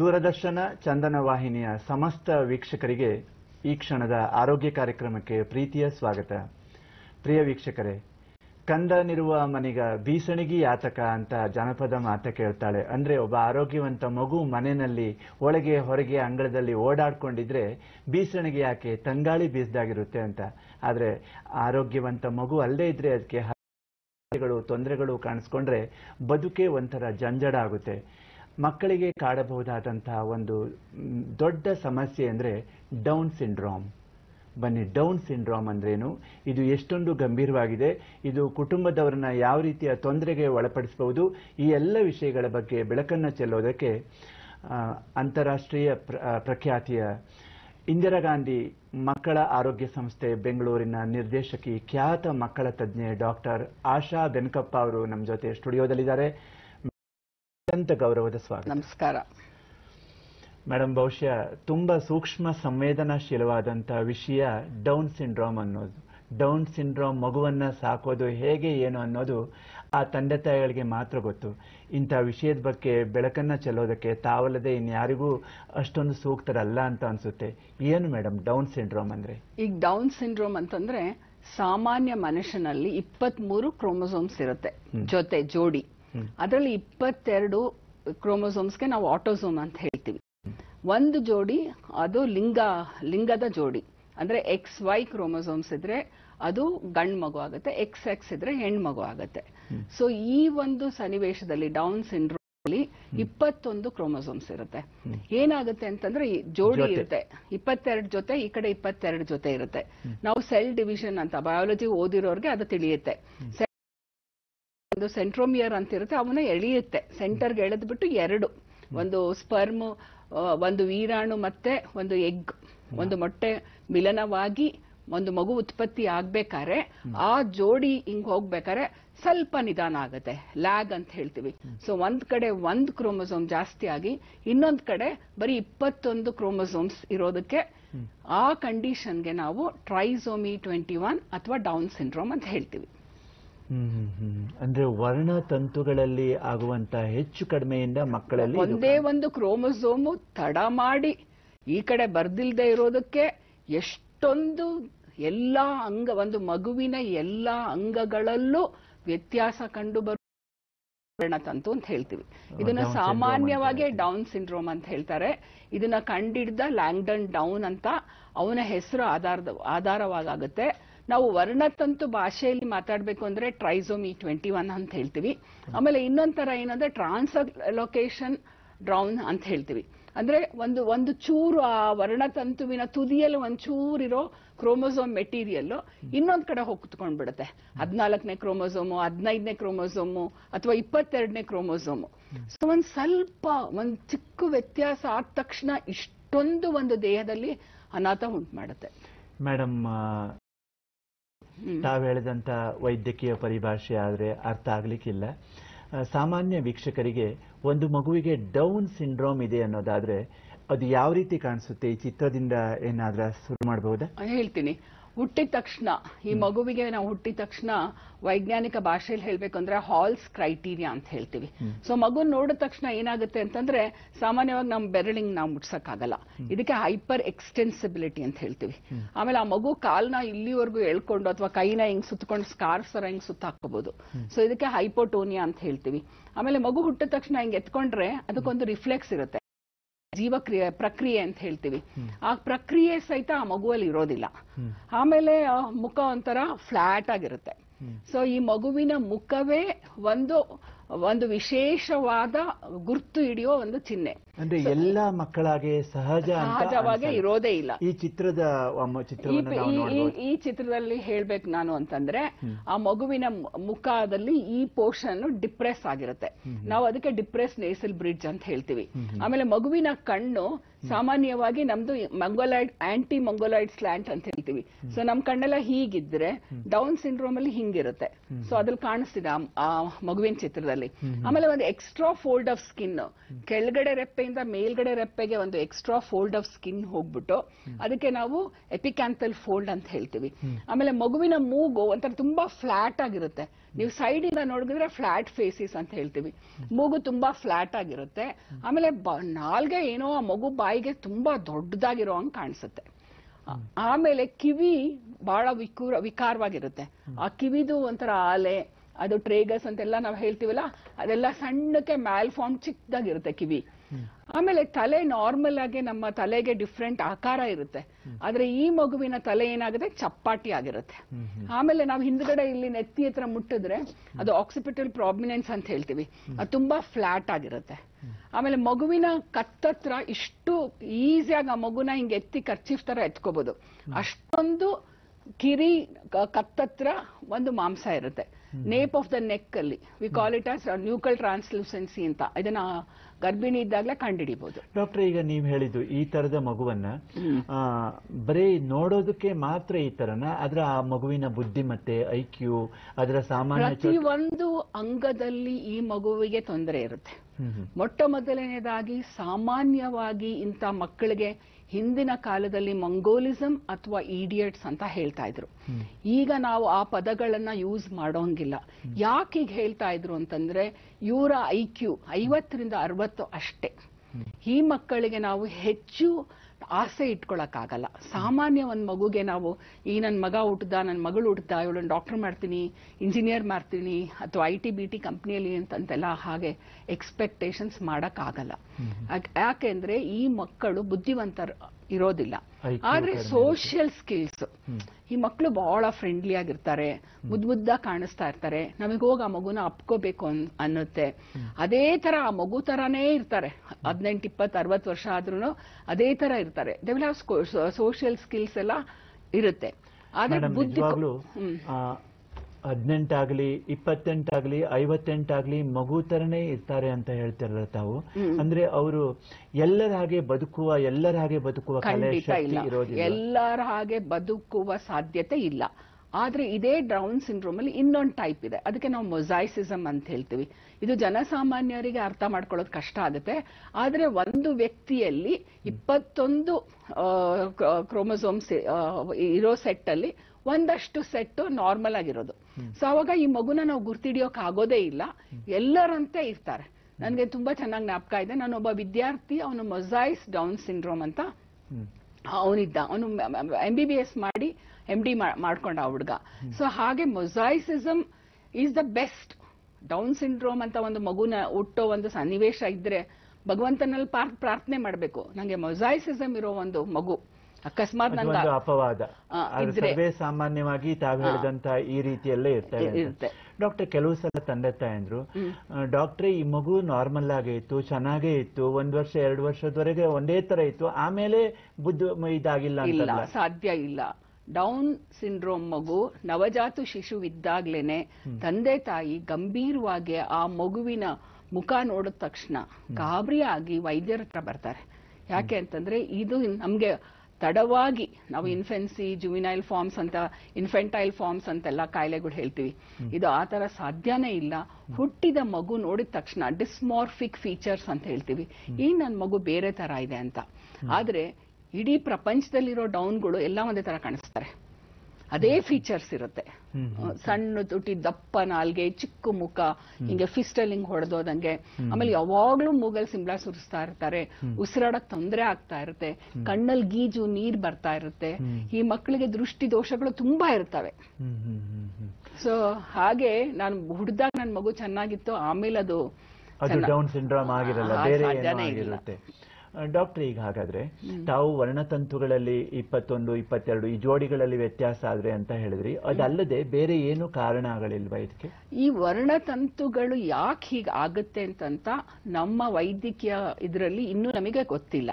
ದೂರದರ್ಶನ, ಚಂದನ ವಾಹಿನಿಯ ಸಮಸ್ತ ವೀಕ್ಷಕರಿಗೆ ಈ ಕ್ಷಣದ ಆರೋಗ್ಯ ಕಾರ್ಯಕ್ರಮಕ್ಕೆ ಪ್ರೀತಿಯ ಸ್ವಾಗತ. ಪ್ರಿಯ ವೀಕ್ಷಕರೇ ಕಂದನಿರುವ ಮನಿಗ ಬೀಸಣಿಗಿ ಯಾತಕ ಅಂತ ಜನಪದ ಮಾತ ಕೇಳ್ತಾಳೆ. ಅಂದ್ರೆ ಒಬ್ಬ ಆರೋಗ್ಯವಂತ ಮಗು ಮನೆಯಲ್ಲಿ ಒಳಗೆ ಹೊರಗೆ ಅಂಗಳದಲ್ಲಿ ಓಡಾಡ್ಕೊಂಡಿದ್ರೆ ಬೀಸಣಿಗೆ ಯಾಕೆ ತಂಗಾಳಿ ಬೀಸ್ದಾಗಿರುತ್ತೆ ಅಂತ. ಆದ್ರೆ ಆರೋಗ್ಯವಂತ ಮಗು ಅಲ್ಲೇ ಇದ್ರೆ ಅದಕ್ಕೆ ಗಳು ತೊಂದರೆಗಳು ಕಾಣಿಸ್ಕೊಂಡ್ರೆ ಬದುಕೇ ಒಂಥರ ಜಂಜಡ ಆಗುತ್ತೆ. ಮಕ್ಕಳಿಗೆ ಕಾಡಬಹುದಾದಂತಹ ಒಂದು ದೊಡ್ಡ ಸಮಸ್ಯೆ ಅಂದರೆ ಡೌನ್ ಸಿಂಡ್ರೋಮ್. ಬನ್ನಿ, ಡೌನ್ ಸಿಂಡ್ರೋಮ್ ಅಂದ್ರೇನು? ಇದು ಎಷ್ಟೊಂದು ಗಂಭೀರವಾಗಿದೆ. ಇದು ಕುಟುಂಬದವರನ್ನ ಯಾವ ರೀತಿಯ ತೊಂದರೆಗೆ ಒಳಪಡಿಸಬಹುದು? ಈ ಎಲ್ಲ ವಿಷಯಗಳ ಬಗ್ಗೆ ಬೆಳಕನ್ನು ಚೆಲ್ಲೋದಕ್ಕೆ ಅಂತಾರಾಷ್ಟ್ರೀಯ ಪ್ರ- ಪ್ರಖ್ಯಾತಿಯ ಇಂದಿರಾ ಗಾಂಧಿ ಮಕ್ಕಳ ಆರೋಗ್ಯ ಸಂಸ್ಥೆ ಬೆಂಗಳೂರಿನ ನಿರ್ದೇಶಕಿ ಖ್ಯಾತ ಮಕ್ಕಳ ತಜ್ಞೆ ಡಾಕ್ಟರ್ ಆಶಾ ಬೆನಕಪ್ಪ ಅವರು ನಮ್ಮ ಜೊತೆ ಸ್ಟುಡಿಯೋದಲ್ಲಿದ್ದಾರೆ. ಅತ್ಯಂತ ಗೌರವದ ಸ್ವಾಗತ. ನಮಸ್ಕಾರ. ಮೇಡಮ್ ಬಹುಶಃ ತುಂಬಾ ಸೂಕ್ಷ್ಮ ಸಂವೇದನಾಶೀಲವಾದಂತಹ ವಿಷಯ ಡೌನ್ ಸಿಂಡ್ರೋಮ್ ಅನ್ನೋದು. ಡೌನ್ ಸಿಂಡ್ರೋಮ್ ಮಗುವನ್ನ ಸಾಕೋದು ಹೇಗೆ ಏನು ಅನ್ನೋದು ಆ ತಂದೆ ತಾಯಿಗಳಿಗೆ ಮಾತ್ರ ಗೊತ್ತು. ಇಂಥ ವಿಷಯದ ಬಗ್ಗೆ ಬೆಳಕನ್ನ ಚೆಲ್ಲೋದಕ್ಕೆ ತಾವಲ್ಲದೆ ಇನ್ಯಾರಿಗೂ ಅಷ್ಟೊಂದು ಸೂಕ್ತರಲ್ಲ ಅಂತ ಅನ್ಸುತ್ತೆ. ಏನು ಮೇಡಮ್ ಡೌನ್ ಸಿಂಡ್ರೋಮ್ ಅಂದ್ರೆ? ಈಗ ಡೌನ್ ಸಿಂಡ್ರೋಮ್ ಅಂತಂದ್ರೆ ಸಾಮಾನ್ಯ ಮನುಷ್ಯನಲ್ಲಿ ಇಪ್ಪತ್ಮೂರು ಕ್ರೋಮೋಸೋಮ್ಸ್ ಇರುತ್ತೆ. ಜೊತೆ ಜೋಡಿ. ಅದರಲ್ಲಿ ಇಪ್ಪತ್ತೆರಡು ಕ್ರೋಮೋಸೋಮ್ಸ್ಗೆ ನಾವು ಆಟೋಸೋಮ್ ಅಂತ ಹೇಳ್ತೀವಿ. ಒಂದು ಜೋಡಿ ಅದು ಲಿಂಗ ಲಿಂಗದ ಜೋಡಿ. ಅಂದ್ರೆ ಎಕ್ಸ್ ವೈ ಕ್ರೋಮೋಸೋಮ್ಸ್ ಇದ್ರೆ ಅದು ಗಂಡ್ ಮಗು ಆಗುತ್ತೆ ಎಕ್ಸ್ ಎಕ್ಸ್ ಇದ್ರೆ ಹೆಣ್ ಮಗು ಆಗುತ್ತೆ. ಸೊ ಈ ಒಂದು ಸನ್ನಿವೇಶದಲ್ಲಿ ಡೌನ್ ಸಿಂಡ್ರೋಮ್ ಅಲ್ಲಿ ಇಪ್ಪತ್ತೊಂದು ಕ್ರೋಮೋಸೋಮ್ಸ್ ಇರುತ್ತೆ. ಏನಾಗುತ್ತೆ ಅಂತಂದ್ರೆ ಜೋಡಿ ಇರುತ್ತೆ. ಇಪ್ಪತ್ತೆರಡು ಜೊತೆ ಈ ಕಡೆ ಇಪ್ಪತ್ತೆರಡು ಜೊತೆ ಇರುತ್ತೆ. ನಾವು ಸೆಲ್ ಡಿವಿಷನ್ ಅಂತ ಬಯಾಲಜಿ ಓದಿರೋರ್ಗೆ ಅದು ತಿಳಿಯುತ್ತೆ. ಒಂದು ಸೆಂಟ್ರೋಮಿಯರ್ ಅಂತ ಇರುತ್ತೆ ಅವನ್ನ ಎಳೆಯುತ್ತೆ. ಸೆಂಟರ್ಗೆ ಎಳೆದ್ಬಿಟ್ಟು ಎರಡು. ಒಂದು ಸ್ಪರ್ಮ್ ಒಂದು ವೀರಾಣು ಮತ್ತೆ ಒಂದು ಎಗ್ ಒಂದು ಮೊಟ್ಟೆ ಮಿಲನವಾಗಿ ಒಂದು ಮಗು ಉತ್ಪತ್ತಿ ಆಗ್ಬೇಕಾದ್ರೆ ಆ ಜೋಡಿ ಹಿಂಗ್ ಹೋಗ್ಬೇಕಾದ್ರೆ ಸ್ವಲ್ಪ ನಿಧಾನ ಆಗುತ್ತೆ. ಲ್ಯಾಗ್ ಅಂತ ಹೇಳ್ತೀವಿ. ಸೊ ಒಂದ್ ಕಡೆ ಒಂದ್ ಕ್ರೋಮೋಸೋಮ್ ಜಾಸ್ತಿ ಆಗಿ ಇನ್ನೊಂದ್ ಕಡೆ ಬರೀ ಇಪ್ಪತ್ತೊಂದು ಕ್ರೋಮೋಸೋಮ್ಸ್ ಇರೋದಕ್ಕೆ ಆ ಕಂಡೀಷನ್ಗೆ ನಾವು ಟ್ರೈಸೋಮಿ ಟ್ವೆಂಟಿ ಒನ್ ಅಥವಾ ಡೌನ್ ಸಿಂಡ್ರೋಮ್ ಅಂತ ಹೇಳ್ತೀವಿ. ಅಂದ್ರೆ ವರ್ಣ ತಂತುಗಳಲ್ಲಿ ಆಗುವಂತ ಹೆಚ್ಚು ಕಡಿಮೆಯಿಂದ ಮಕ್ಕಳಲ್ಲಿ ಒಂದೇ ಒಂದು ಕ್ರೋಮೋಸೋಮು ತಡ ಮಾಡಿ ಈ ಕಡೆ ಬರ್ದಿಲ್ದೆ ಇರೋದಕ್ಕೆ ಎಷ್ಟೊಂದು ಎಲ್ಲಾ ಅಂಗ ಒಂದು ಮಗುವಿನ ಎಲ್ಲಾ ಅಂಗಗಳಲ್ಲೂ ವ್ಯತ್ಯಾಸ ಕಂಡು ತಂತು ವರ್ಣತಂತು ಅಂತ ಹೇಳ್ತೀವಿ. ಇದನ್ನ ಸಾಮಾನ್ಯವಾಗಿ ಡೌನ್ ಸಿಂಡ್ರೋಮ್ ಅಂತ ಹೇಳ್ತಾರೆ. ಇದನ್ನ ಕಂಡಿಡ್ದ ಲ್ಯಾಂಗ್ಡನ್ ಡೌನ್ ಅಂತ ಅವನ ಹೆಸರು ಆಧಾರದ ಆಧಾರವಾಗುತ್ತೆ ನಾವು ವರ್ಣತಂತು ಭಾಷೆಯಲ್ಲಿ ಮಾತಾಡಬೇಕು ಅಂದ್ರೆ ಟ್ರೈಸೋಮಿ ಟ್ವೆಂಟಿ ಒನ್ ಅಂತ ಹೇಳ್ತೀವಿ. ಆಮೇಲೆ ಇನ್ನೊಂದು ಥರ ಏನಂದರೆ ಏನಂದ್ರೆ ಟ್ರಾನ್ಸ್ಲೊಕೇಶನ್ ಡ್ರೌನ್ ಅಂತ ಹೇಳ್ತೀವಿ. ಅಂದ್ರೆ ಒಂದು ಒಂದು ಚೂರು ಆ ವರ್ಣತಂತುವಿನ ತುದಿಯಲ್ಲಿ ಒಂದ್ ಚೂರಿರೋ ಕ್ರೋಮೋಸೋಮ್ ಮೆಟೀರಿಯಲ್ ಇನ್ನೊಂದು ಕಡೆ ಹೋಗಿ ಕುತ್ಕೊಂಡ್ಬಿಡುತ್ತೆ ಹದಿನಾಲ್ಕನೇ ಕ್ರೋಮೋಸೋಮು, ಹದಿನೈದನೇ ಕ್ರೋಮೋಸೋಮು ಅಥವಾ ಇಪ್ಪತ್ತೆರಡನೇ ಕ್ರೋಮೋಸೋಮು. ಸೊ ಒಂದು ಸ್ವಲ್ಪ, ಒಂದು ಚಿಕ್ಕ ವ್ಯತ್ಯಾಸ ಆದ ತಕ್ಷಣ ಇಷ್ಟೊಂದು ಒಂದು ದೇಹದಲ್ಲಿ ಅನಾಥ ಉಂಟು ಮಾಡುತ್ತೆ. ಮೇಡಮ್. ತಾವು ಹೇಳಿದಂತ ವೈದ್ಯಕೀಯ ಪರಿಭಾಷೆ ಆದ್ರೆ ಅರ್ಥ ಆಗ್ಲಿಕ್ಕಿಲ್ಲ. ಸಾಮಾನ್ಯ ವೀಕ್ಷಕರಿಗೆ ಒಂದು ಮಗುವಿಗೆ ಡೌನ್ ಸಿಂಡ್ರೋಮ್ ಇದೆ ಅನ್ನೋದಾದ್ರೆ ಅದು ಯಾವ ರೀತಿ ಕಾಣಿಸುತ್ತೆ? ಈ ಚಿತ್ರದಿಂದ ಏನಾದ್ರ ಶುರು ಮಾಡಬಹುದಾ? ಹೇಳ್ತೀನಿ. ಹುಟ್ಟಿದ ತಕ್ಷಣ ಈ ಮಗುವಿಗೆ ನಾವು ಹುಟ್ಟಿದ ತಕ್ಷಣ ವೈಜ್ಞಾನಿಕ ಭಾಷೆಯಲ್ಲಿ ಹೇಳಬೇಕು ಅಂದ್ರೆ ಹಾಲ್ಸ್ ಕ್ರೈಟೀರಿಯಾ ಅಂತ ಹೇಳ್ತೀವಿ. ಸೊ ಮಗು ನೋಡಿದ ತಕ್ಷಣ ಏನಾಗುತ್ತೆ ಅಂತಂದ್ರೆ ಸಾಮಾನ್ಯವಾಗಿ ನಮ್ಮ ಬೆರಳಿಂಗ್ ನಾವು ಮುಟ್ಸಕ್ಕಾಗಲ್ಲ. ಇದಕ್ಕೆ ಹೈಪರ್ ಎಕ್ಸ್ಟೆನ್ಸಿಬಿಲಿಟಿ ಅಂತ ಹೇಳ್ತೀವಿ. ಆಮೇಲೆ ಆ ಮಗು ಕಾಲ್ನ ಇಲ್ಲಿವರೆಗೂ ಎಳ್ಕೊಂಡು ಅಥವಾ ಕೈನ ಹಿಂಗ್ ಸುತ್ತಕೊಂಡು ಸ್ಕಾರ್ಫ್ ಸರ ಹಿಂಗ್ ಸುತ್ತ ಹಾಕೋಬಹುದು ಸೊ ಇದಕ್ಕೆ ಹೈಪೋಟೋನಿಯಾ ಅಂತ ಹೇಳ್ತೀವಿ. ಆಮೇಲೆ ಮಗು ಹುಟ್ಟಿದ ತಕ್ಷಣ ಹಿಂಗ್ ಎತ್ಕೊಂಡ್ರೆ ಅದಕ್ಕೊಂದು ರಿಫ್ಲೆಕ್ಸ್ ಇರುತ್ತೆ. ಜೀವಕ್ರಿಯೆ ಪ್ರಕ್ರಿಯೆ ಅಂತ ಹೇಳ್ತೀವಿ. ಆ ಪ್ರಕ್ರಿಯೆ ಸಹಿತ ಆ ಮಗುವಲ್ಲಿ ಇರೋದಿಲ್ಲ. ಆಮೇಲೆ ಮುಖ ಒಂಥರ ಫ್ಲಾಟ್ ಆಗಿರುತ್ತೆ. ಸೊ ಈ ಮಗುವಿನ ಮುಖವೇ ಒಂದು ಒಂದು ವಿಶೇಷವಾದ ಗುರ್ತು ಹಿಡಿಯೋ ಒಂದು ಚಿಹ್ನೆ. ಅಂದ್ರೆ ಎಲ್ಲಾ ಮಕ್ಕಳಾಗೆ ಸಹಜ ಸಹಜವಾಗಿ ಇರೋದೇ ಇಲ್ಲ. ಈ ಚಿತ್ರದ ಈ ಚಿತ್ರದಲ್ಲಿ ಹೇಳ್ಬೇಕು ನಾನು ಅಂತಂದ್ರೆ ಆ ಮಗುವಿನ ಮುಖದಲ್ಲಿ ಈ ಪೋರ್ಷನ್ ಡಿಪ್ರೆಸ್ ಆಗಿರುತ್ತೆ. ನಾವು ಅದಕ್ಕೆ ಡಿಪ್ರೆಸ್ ನೇಸಲ್ ಬ್ರಿಡ್ಜ್ ಅಂತ ಹೇಳ್ತೀವಿ. ಆಮೇಲೆ ಮಗುವಿನ ಕಣ್ಣು ಸಾಮಾನ್ಯವಾಗಿ ನಮ್ದು ಮಂಗೋಲಾಯ್ಡ್ ಆಂಟಿ ಮಂಗೋಲಾಯ್ಡ್ ಸ್ಲ್ಯಾಂಟ್ ಅಂತ ಹೇಳ್ತೀವಿ. ಸೊ ನಮ್ ಕಣ್ಣೆಲ್ಲ ಹೀಗಿದ್ರೆ ಡೌನ್ ಸಿಂಡ್ರೋಮ್ ಅಲ್ಲಿ ಹಿಂಗಿರುತ್ತೆ. ಸೊ ಅದ್ರಲ್ಲಿ ಕಾಣಿಸ್ತಿದೆ ಆ ಮಗುವಿನ ಚಿತ್ರದಲ್ಲಿ. ಅಲ್ಲಿ ಆಮೇಲೆ ಒಂದು ಎಕ್ಸ್ಟ್ರಾ ಫೋಲ್ಡ್ ಆಫ್ ಸ್ಕಿನ್ ಕೆಳಗಡೆ ರೆಪ್ಪೆಯಿಂದ ಮೇಲ್ಗಡೆ ರೆಪ್ಪೆಗೆ ಒಂದು ಎಕ್ಸ್ಟ್ರಾ ಫೋಲ್ಡ್ ಆಫ್ ಸ್ಕಿನ್ ಹೋಗ್ಬಿಟ್ಟು ಅದಕ್ಕೆ ನಾವು ಎಪಿಕ್ಯಾಂಥಲ್ ಫೋಲ್ಡ್ ಅಂತ ಹೇಳ್ತೀವಿ. ಆಮೇಲೆ ಮಗುವಿನ ಮೂಗು ಒಂಥರ ತುಂಬಾ ಫ್ಲಾಟ್ ಆಗಿರುತ್ತೆ. ನೀವು ಸೈಡ್ ಇಂದ ನೋಡಿದ್ರೆ ಫ್ಲಾಟ್ ಫೇಸಿಸ್ ಅಂತ ಹೇಳ್ತೀವಿ. ಮೂಗು ತುಂಬಾ ಫ್ಲಾಟ್ ಆಗಿರುತ್ತೆ. ಆಮೇಲೆ ನಾಲ್ಗೆ ಏನೋ ಆ ಮಗು ಬಾಯಿಗೆ ತುಂಬಾ ದೊಡ್ಡದಾಗಿರೋ ಹಂಗ್ ಕಾಣಿಸುತ್ತೆ. ಆಮೇಲೆ ಕಿವಿ ಬಹಳ ವಿಕೂರ ವಿಕಾರವಾಗಿರುತ್ತೆ. ಆ ಕಿವಿದು ಒಂಥರ ಆಲೆ ಅದು ಟ್ರೇಗಸ್ ಅಂತೆಲ್ಲ ನಾವು ಹೇಳ್ತೀವಲ್ಲ ಅದೆಲ್ಲ ಸಣ್ಣಕ್ಕೆ ಮ್ಯಾಲ್ಫಾರ್ಮ್ ಚಿಕ್ಕದಾಗಿರುತ್ತೆ ಕಿವಿ. ಆಮೇಲೆ ತಲೆ ನಾರ್ಮಲ್ ಆಗಿ ನಮ್ಮ ತಲೆಗೆ ಡಿಫ್ರೆಂಟ್ ಆಕಾರ ಇರುತ್ತೆ. ಆದ್ರೆ ಈ ಮಗುವಿನ ತಲೆ ಏನಾಗುತ್ತೆ? ಚಪ್ಪಾಟಿ ಆಗಿರುತ್ತೆ. ಆಮೇಲೆ ನಾವು ಹಿಂದ್ಗಡೆ ಇಲ್ಲಿ ನೆತ್ತಿ ಹತ್ರ ಮುಟ್ಟಿದ್ರೆ ಅದು ಆಕ್ಸಿಪಿಟಲ್ ಪ್ರಾಮಿನೆನ್ಸ್ ಅಂತ ಹೇಳ್ತೀವಿ. ಅದು ತುಂಬಾ ಫ್ಲಾಟ್ ಆಗಿರುತ್ತೆ. ಆಮೇಲೆ ಮಗುವಿನ ಕತ್ತತ್ರ ಇಷ್ಟು ಈಸಿಯಾಗಿ ಆ ಮಗುನ ಹಿಂಗೆ ಎತ್ತಿ ಕರ್ಚಿಫ್ ತರ ಎತ್ಕೋಬಹುದು ಅಷ್ಟೊಂದು ಕಿರಿ ಕತ್ತತ್ರ ಒಂದು ಮಾಂಸ ಇರುತ್ತೆ. ನೇಪ್ ಆಫ್ ದ ನೆಕ್ ಅಲ್ಲಿ. We call it as nuchal translucency ಅಂತ. ಇದನ್ನ ಗರ್ಭಿಣಿ ಇದ್ದಾಗಲೇ ಕಂಡುಹಿಡಿಬಹುದು ಡಾಕ್ಟರ್ ಈಗ ನೀವು ಹೇಳಿದ್ದು ಈ ತರದ ಮಗುವನ್ನ ಬರೀ ನೋಡೋದಕ್ಕೆ ಮಾತ್ರ ಈ ತರನ ಅದರ ಆ ಮಗುವಿನ ಬುದ್ಧಿಮತ್ತೆ ಐಕ್ಯೂ ಕ್ಯೂ ಅದರ ಸಾಮಾನ್ಯ ಪ್ರತಿಯೊಂದು ಅಂಗದಲ್ಲಿ ಈ ಮಗುವಿಗೆ ತೊಂದರೆ ಇರುತ್ತೆ. ಮೊಟ್ಟ ಮೊದಲನೇದಾಗಿ ಸಾಮಾನ್ಯವಾಗಿ ಇಂಥ ಮಕ್ಕಳಿಗೆ ಹಿಂದಿನ ಕಾಲದಲ್ಲಿ ಮಂಗೋಲಿಸಂ ಅಥವಾ ಇಡಿಯಟ್ಸ್ ಅಂತ ಹೇಳ್ತಾ ಇದ್ರು. ಈಗ ನಾವು ಆ ಪದಗಳನ್ನ ಯೂಸ್ ಮಾಡೋಂಗಿಲ್ಲ. ಯಾಕೆ ಈಗ ಹೇಳ್ತಾ ಇದ್ರು ಅಂತಂದ್ರೆ ಇವರ ಐ ಕ್ಯೂ ಐವತ್ತರಿಂದ ಅರವತ್ತು ಅಷ್ಟೇ. ಈ ಮಕ್ಕಳಿಗೆ ನಾವು ಹೆಚ್ಚು ಆಸೆ ಇಟ್ಕೊಳಕ್ಕಾಗಲ್ಲ. ಸಾಮಾನ್ಯ ಒಂದು ಮಗುಗೆ ನಾವು ಈ ನನ್ನ ಮಗ ಹುಟ್ಟದ ನನ್ನ ಮಗಳು ಹುಟ್ಟದ ಇವಳನ್ನು ಡಾಕ್ಟರ್ ಮಾಡ್ತೀನಿ ಇಂಜಿನಿಯರ್ ಮಾಡ್ತೀನಿ ಅಥವಾ ಐ ಟಿ ಬಿ ಟಿ ಕಂಪ್ನಿಯಲ್ಲಿ ಅಂತಂತೆಲ್ಲ ಹಾಗೆ ಎಕ್ಸ್ಪೆಕ್ಟೇಷನ್ಸ್ ಮಾಡೋಕ್ಕಾಗಲ್ಲ. ಯಾಕೆಂದ್ರೆ ಈ ಮಕ್ಕಳು ಬುದ್ಧಿವಂತರು ಇರೋದಿಲ್ಲ. ಆದ್ರೆ ಸೋಷಿಯಲ್ ಸ್ಕಿಲ್ಸ್ ಈ ಮಕ್ಕಳು ಬಹಳ ಫ್ರೆಂಡ್ಲಿ ಆಗಿರ್ತಾರೆ. ಮುದ್ ಮುದ್ದ ಕಾಣಿಸ್ತಾ ಇರ್ತಾರೆ. ನಮಗೆ ಹೋಗಿ ಆ ಮಗುನ ಅಪ್ಕೋಬೇಕು ಅನ್ ಅನ್ನುತ್ತೆ. ಅದೇ ತರ ಆ ಮಗು ತರಾನೇ ಇರ್ತಾರೆ. ಹದಿನೆಂಟು ಇಪ್ಪತ್ತು ಅರವತ್ತು ವರ್ಷ ಆದ್ರೂ ಅದೇ ತರ ಇರ್ತಾರೆ. They will have social skills ಎಲ್ಲ ಇರುತ್ತೆ. ಆದ್ರೆ ಬುದ್ಧಿ ಹದಿನೆಂಟಾಗ್ಲಿ ಇಪ್ಪತ್ತೆಂಟಾಗ್ಲಿ ಐವತ್ತೆಂಟಾಗ್ಲಿ ಮಗು ತರನೇ ಇರ್ತಾರೆ ಅಂತ ಹೇಳ್ತಾರಲ್ಲ ತಾವು. ಅಂದ್ರೆ ಅವರು ಎಲ್ಲರ ಹಾಗೆ ಬದುಕುವ ಎಲ್ಲರ ಹಾಗೆ ಬದುಕುವ ಎಲ್ಲರ ಹಾಗೆ ಬದುಕುವ ಸಾಧ್ಯತೆ ಇಲ್ಲ. ಆದ್ರೆ ಇದೇ ಡ್ರೌನ್ ಸಿಂಡ್ರೋಮ್ ಅಲ್ಲಿ ಇನ್ನೊಂದು ಟೈಪ್ ಇದೆ. ಅದಕ್ಕೆ ನಾವು ಮೊಸೈಸಿಸಮ್ ಅಂತ ಹೇಳ್ತೀವಿ. ಇದು ಜನಸಾಮಾನ್ಯರಿಗೆ ಅರ್ಥ ಮಾಡ್ಕೊಳ್ಳೋದು ಕಷ್ಟ ಆಗುತ್ತೆ. ಆದ್ರೆ ಒಂದು ವ್ಯಕ್ತಿಯಲ್ಲಿ ಇಪ್ಪತ್ತೊಂದು ಕ್ರೋಮೋಸೋಮ್ಸ್ ಇರೋ ಸೆಟ್ ಅಲ್ಲಿ ಒಂದಷ್ಟು ಸೆಟ್ ನಾರ್ಮಲ್ ಆಗಿರೋದು. ಸೊ ಅವಾಗ ಈ ಮಗುನ ನಾವು ಗುರ್ತಿಡಿಯೋಕೆ ಆಗೋದೇ ಇಲ್ಲ ಎಲ್ಲರಂತೆ ಇರ್ತಾರೆ. ನನಗೆ ತುಂಬಾ ಚೆನ್ನಾಗಿ ಜ್ಞಾಪಕ ಇದೆ. ನಾನೊಬ್ಬ ವಿದ್ಯಾರ್ಥಿ ಅವನು ಮೊಸೈಸ್ ಡೌನ್ ಸಿಂಡ್ರೋಮ್ ಅಂತ. ಅವನಿದ್ದ. ಅವನು ಎಂ ಬಿ ಬಿ ಎಸ್ ಮಾಡಿ ಎಂ ಡಿ ಮಾಡ್ಕೊಂಡ ಆ ಹುಡ್ಗ. ಸೊ ಹಾಗೆ mosaicism is the best down syndrome ಅಂತ ಒಂದು ಮಗುನ ಹುಟ್ಟೋ ಒಂದು ಸನ್ನಿವೇಶ ಇದ್ರೆ ಭಗವಂತನಲ್ಲಿ ಪಾರ್- ಪ್ರಾರ್ಥನೆ ಮಾಡಬೇಕು. ನನಗೆ ಮೊಸೈಸಿಸಮ್ ಇರೋ ಒಂದು ಮಗು. ಅಕಸ್ಮಾತ್ ಒಂದು ಅಪವಾದ. ಸರ್ವೇ ಸಾಮಾನ್ಯವಾಗಿ ತಾವು ಹೇಳಿದಂತ ಈ ರೀತಿಯಲ್ಲೇ ಇರ್ತವೆ. ಡಾಕ್ಟರ್ ಕೆಲವು ಸಲ ತಂದೆ ತಾಯಂದ್ರು ಡಾಕ್ಟರ್ ಈ ಮಗು ನಾರ್ಮಲ್ ಆಗೇ ಇತ್ತು ಚೆನ್ನಾಗೇ ಇತ್ತು ಒಂದ್ ವರ್ಷ ಎರಡು ವರ್ಷದವರೆಗೆ ಒಂದೇ ತರ ಇತ್ತು ಆಮೇಲೆ ಬುದ್ಧ ಇದಾಗಿಲ್ಲ ಇಲ್ಲ ಸಾಧ್ಯ ಇಲ್ಲ. ಡೌನ್ ಸಿಂಡ್ರೋಮ್ ಮಗು ನವಜಾತು ಶಿಶುವಿದ್ದಾಗ್ಲೇನೆ ತಂದೆ ತಾಯಿ ಗಂಭೀರವಾಗಿ ಆ ಮಗುವಿನ ಮುಖ ನೋಡಿದ ತಕ್ಷಣ ಗಾಬರಿ ಆಗಿ ವೈದ್ಯರ ಹತ್ರ ಬರ್ತಾರೆ. ಯಾಕೆ ಅಂತಂದ್ರೆ ಇದು ನಮ್ಗೆ ತಡವಾಗಿ ನಾವು ಇನ್ಫೆನ್ಸಿ ಜುವಿನೈಲ್ ಫಾರ್ಮ್ಸ್ ಅಂತ ಇನ್ಫೆಂಟೈಲ್ ಫಾರ್ಮ್ಸ್ ಅಂತೆಲ್ಲ ಕಾಯಿಲೆಗಳು ಹೇಳ್ತೀವಿ. ಇದು ಆ ಥರ ಸಾಧ್ಯನೇ ಇಲ್ಲ. ಹುಟ್ಟಿದ ಮಗು ನೋಡಿದ ತಕ್ಷಣ ಡಿಸ್ಮಾರ್ಫಿಕ್ ಫೀಚರ್ಸ್ ಅಂತ ಹೇಳ್ತೀವಿ. ಈ ನನ್ನ ಮಗು ಬೇರೆ ಥರ ಇದೆ ಅಂತ. ಆದರೆ ಇಡೀ ಪ್ರಪಂಚದಲ್ಲಿರೋ ಡೌನ್ಗಳು ಎಲ್ಲ ಒಂದೇ ಥರ ಕಾಣಿಸ್ತಾರೆ. ಅದೇ ಫೀಚರ್ಸ್ ಇರುತ್ತೆ. ಸಣ್ಣ ತುಟಿ ದಪ್ಪ ನಾಲ್ಗೆ ಚಿಕ್ಕ ಮುಖ ಹಿಂಗೆ ಫಿಸ್ಟಲ್ ಹಿಂಗ್ ಹೊಡೆದೋದಂಗೆ ಆಮೇಲೆ ಯಾವಾಗ್ಲೂ ಮೂಗಲ್ ಸಿಂಬಳ ಸುರಿಸ್ತಾ ಇರ್ತಾರೆ. ಉಸಿರಾಡಕ್ ತೊಂದರೆ ಆಗ್ತಾ ಇರುತ್ತೆ. ಕಣ್ಣಲ್ಲಿ ಗೀಜು ನೀರ್ ಬರ್ತಾ ಇರುತ್ತೆ. ಈ ಮಕ್ಕಳಿಗೆ ದೃಷ್ಟಿ ದೋಷಗಳು ತುಂಬಾ ಇರ್ತವೆ. ಸೊ ಹಾಗೆ ನಾನು ಹುಡ್ದಾಗ ನನ್ ಮಗು ಚೆನ್ನಾಗಿತ್ತು ಆಮೇಲೆ ಅದು ಡೌನ್ ಸಿಂಡ್ರೋಮ್ ಆಗಿರಲ್ಲ ಬೇರೆ. ಆಗಿರುತ್ತೆ. ಡಾಕ್ಟರ್ ಈಗ ಹಾಗಾದ್ರೆ ತಾವು ವರ್ಣತಂತುಗಳಲ್ಲಿ ಇಪ್ಪತ್ತೊಂದು ಇಪ್ಪತ್ತೆರಡು ಈ ಜೋಡಿಗಳಲ್ಲಿ ವ್ಯತ್ಯಾಸ ಆದ್ರೆ ಅಂತ ಹೇಳಿದ್ರಿ. ಅದಲ್ಲದೆ ಬೇರೆ ಏನು ಕಾರಣಗಳಿಲ್ವಾ ಇದಕ್ಕೆ? ಈ ವರ್ಣತಂತುಗಳು ಯಾಕೆ ಹೀಗೆ ಆಗುತ್ತೆ ಅಂತಂತ ನಮ್ಮ ವೈದ್ಯಕೀಯ ಇದರಲ್ಲಿ ಇನ್ನೂ ನಮಗೆ ಗೊತ್ತಿಲ್ಲ.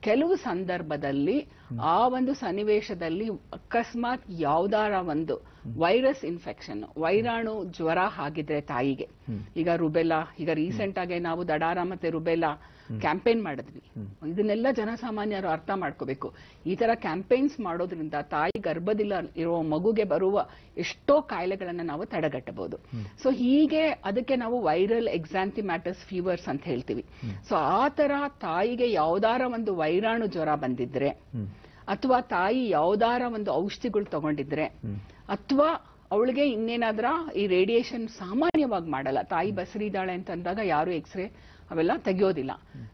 ಕೆಲವು ಸಂದರ್ಭದಲ್ಲಿ ಆ ಒಂದು ಸನ್ನಿವೇಶದಲ್ಲಿ ಅಕಸ್ಮಾತ್ ಯಾವ್ದಾರ ಒಂದು ವೈರಸ್ ಇನ್ಫೆಕ್ಷನ್ ವೈರಾಣು ಜ್ವರ ಆಗಿದ್ರೆ ತಾಯಿಗೆ. ಈಗ ರುಬೆಲಾ ಈಗ ರೀಸೆಂಟ್ ಆಗಿ ನಾವು ದಡಾರ ಮತ್ತೆ ರುಬೆಲಾ ಕ್ಯಾಂಪೇನ್ ಮಾಡಿದ್ವಿ. ಇದನ್ನೆಲ್ಲ ಜನಸಾಮಾನ್ಯರು ಅರ್ಥ ಮಾಡ್ಕೋಬೇಕು. ಈ ತರ ಕ್ಯಾಂಪೇನ್ಸ್ ಮಾಡೋದ್ರಿಂದ ತಾಯಿ ಗರ್ಭದಿಲ್ಲ ಇರುವ ಮಗುಗೆ ಬರುವ ಎಷ್ಟೋ ಕಾಯಿಲೆಗಳನ್ನ ನಾವು ತಡೆಗಟ್ಟಬಹುದು. ಸೊ ಹೀಗೆ ಅದಕ್ಕೆ ನಾವು ವೈರಲ್ ಎಕ್ಸಾಂಥಿಮ್ಯಾಟಸ್ ಫೀವರ್ಸ್ ಅಂತ ಹೇಳ್ತೀವಿ. ಸೊ ಆ ತರ ತಾಯಿಗೆ ಯಾವ್ದಾರ ಒಂದು ವೈರಾಣು ಜ್ವರ ಬಂದಿದ್ರೆ ಅಥವಾ ತಾಯಿ ಯಾವ್ದಾರ ಒಂದು ಔಷಧಿಗಳು ತಗೊಂಡಿದ್ರೆ ಅಥವಾ ಅವಳಿಗೆ ಇನ್ನೇನಾದ್ರ ಈ ರೇಡಿಯೇಷನ್ ಸಾಮಾನ್ಯವಾಗಿ ಮಾಡಲ್ಲ. ತಾಯಿ ಬಸರಿದ್ದಾಳೆ ಅಂತ ಅಂದಾಗ ಯಾರು ಎಕ್ಸ್ರೇ ಅವೆಲ್ಲ ತೆಗೆಯೋದಿಲ್ಲ.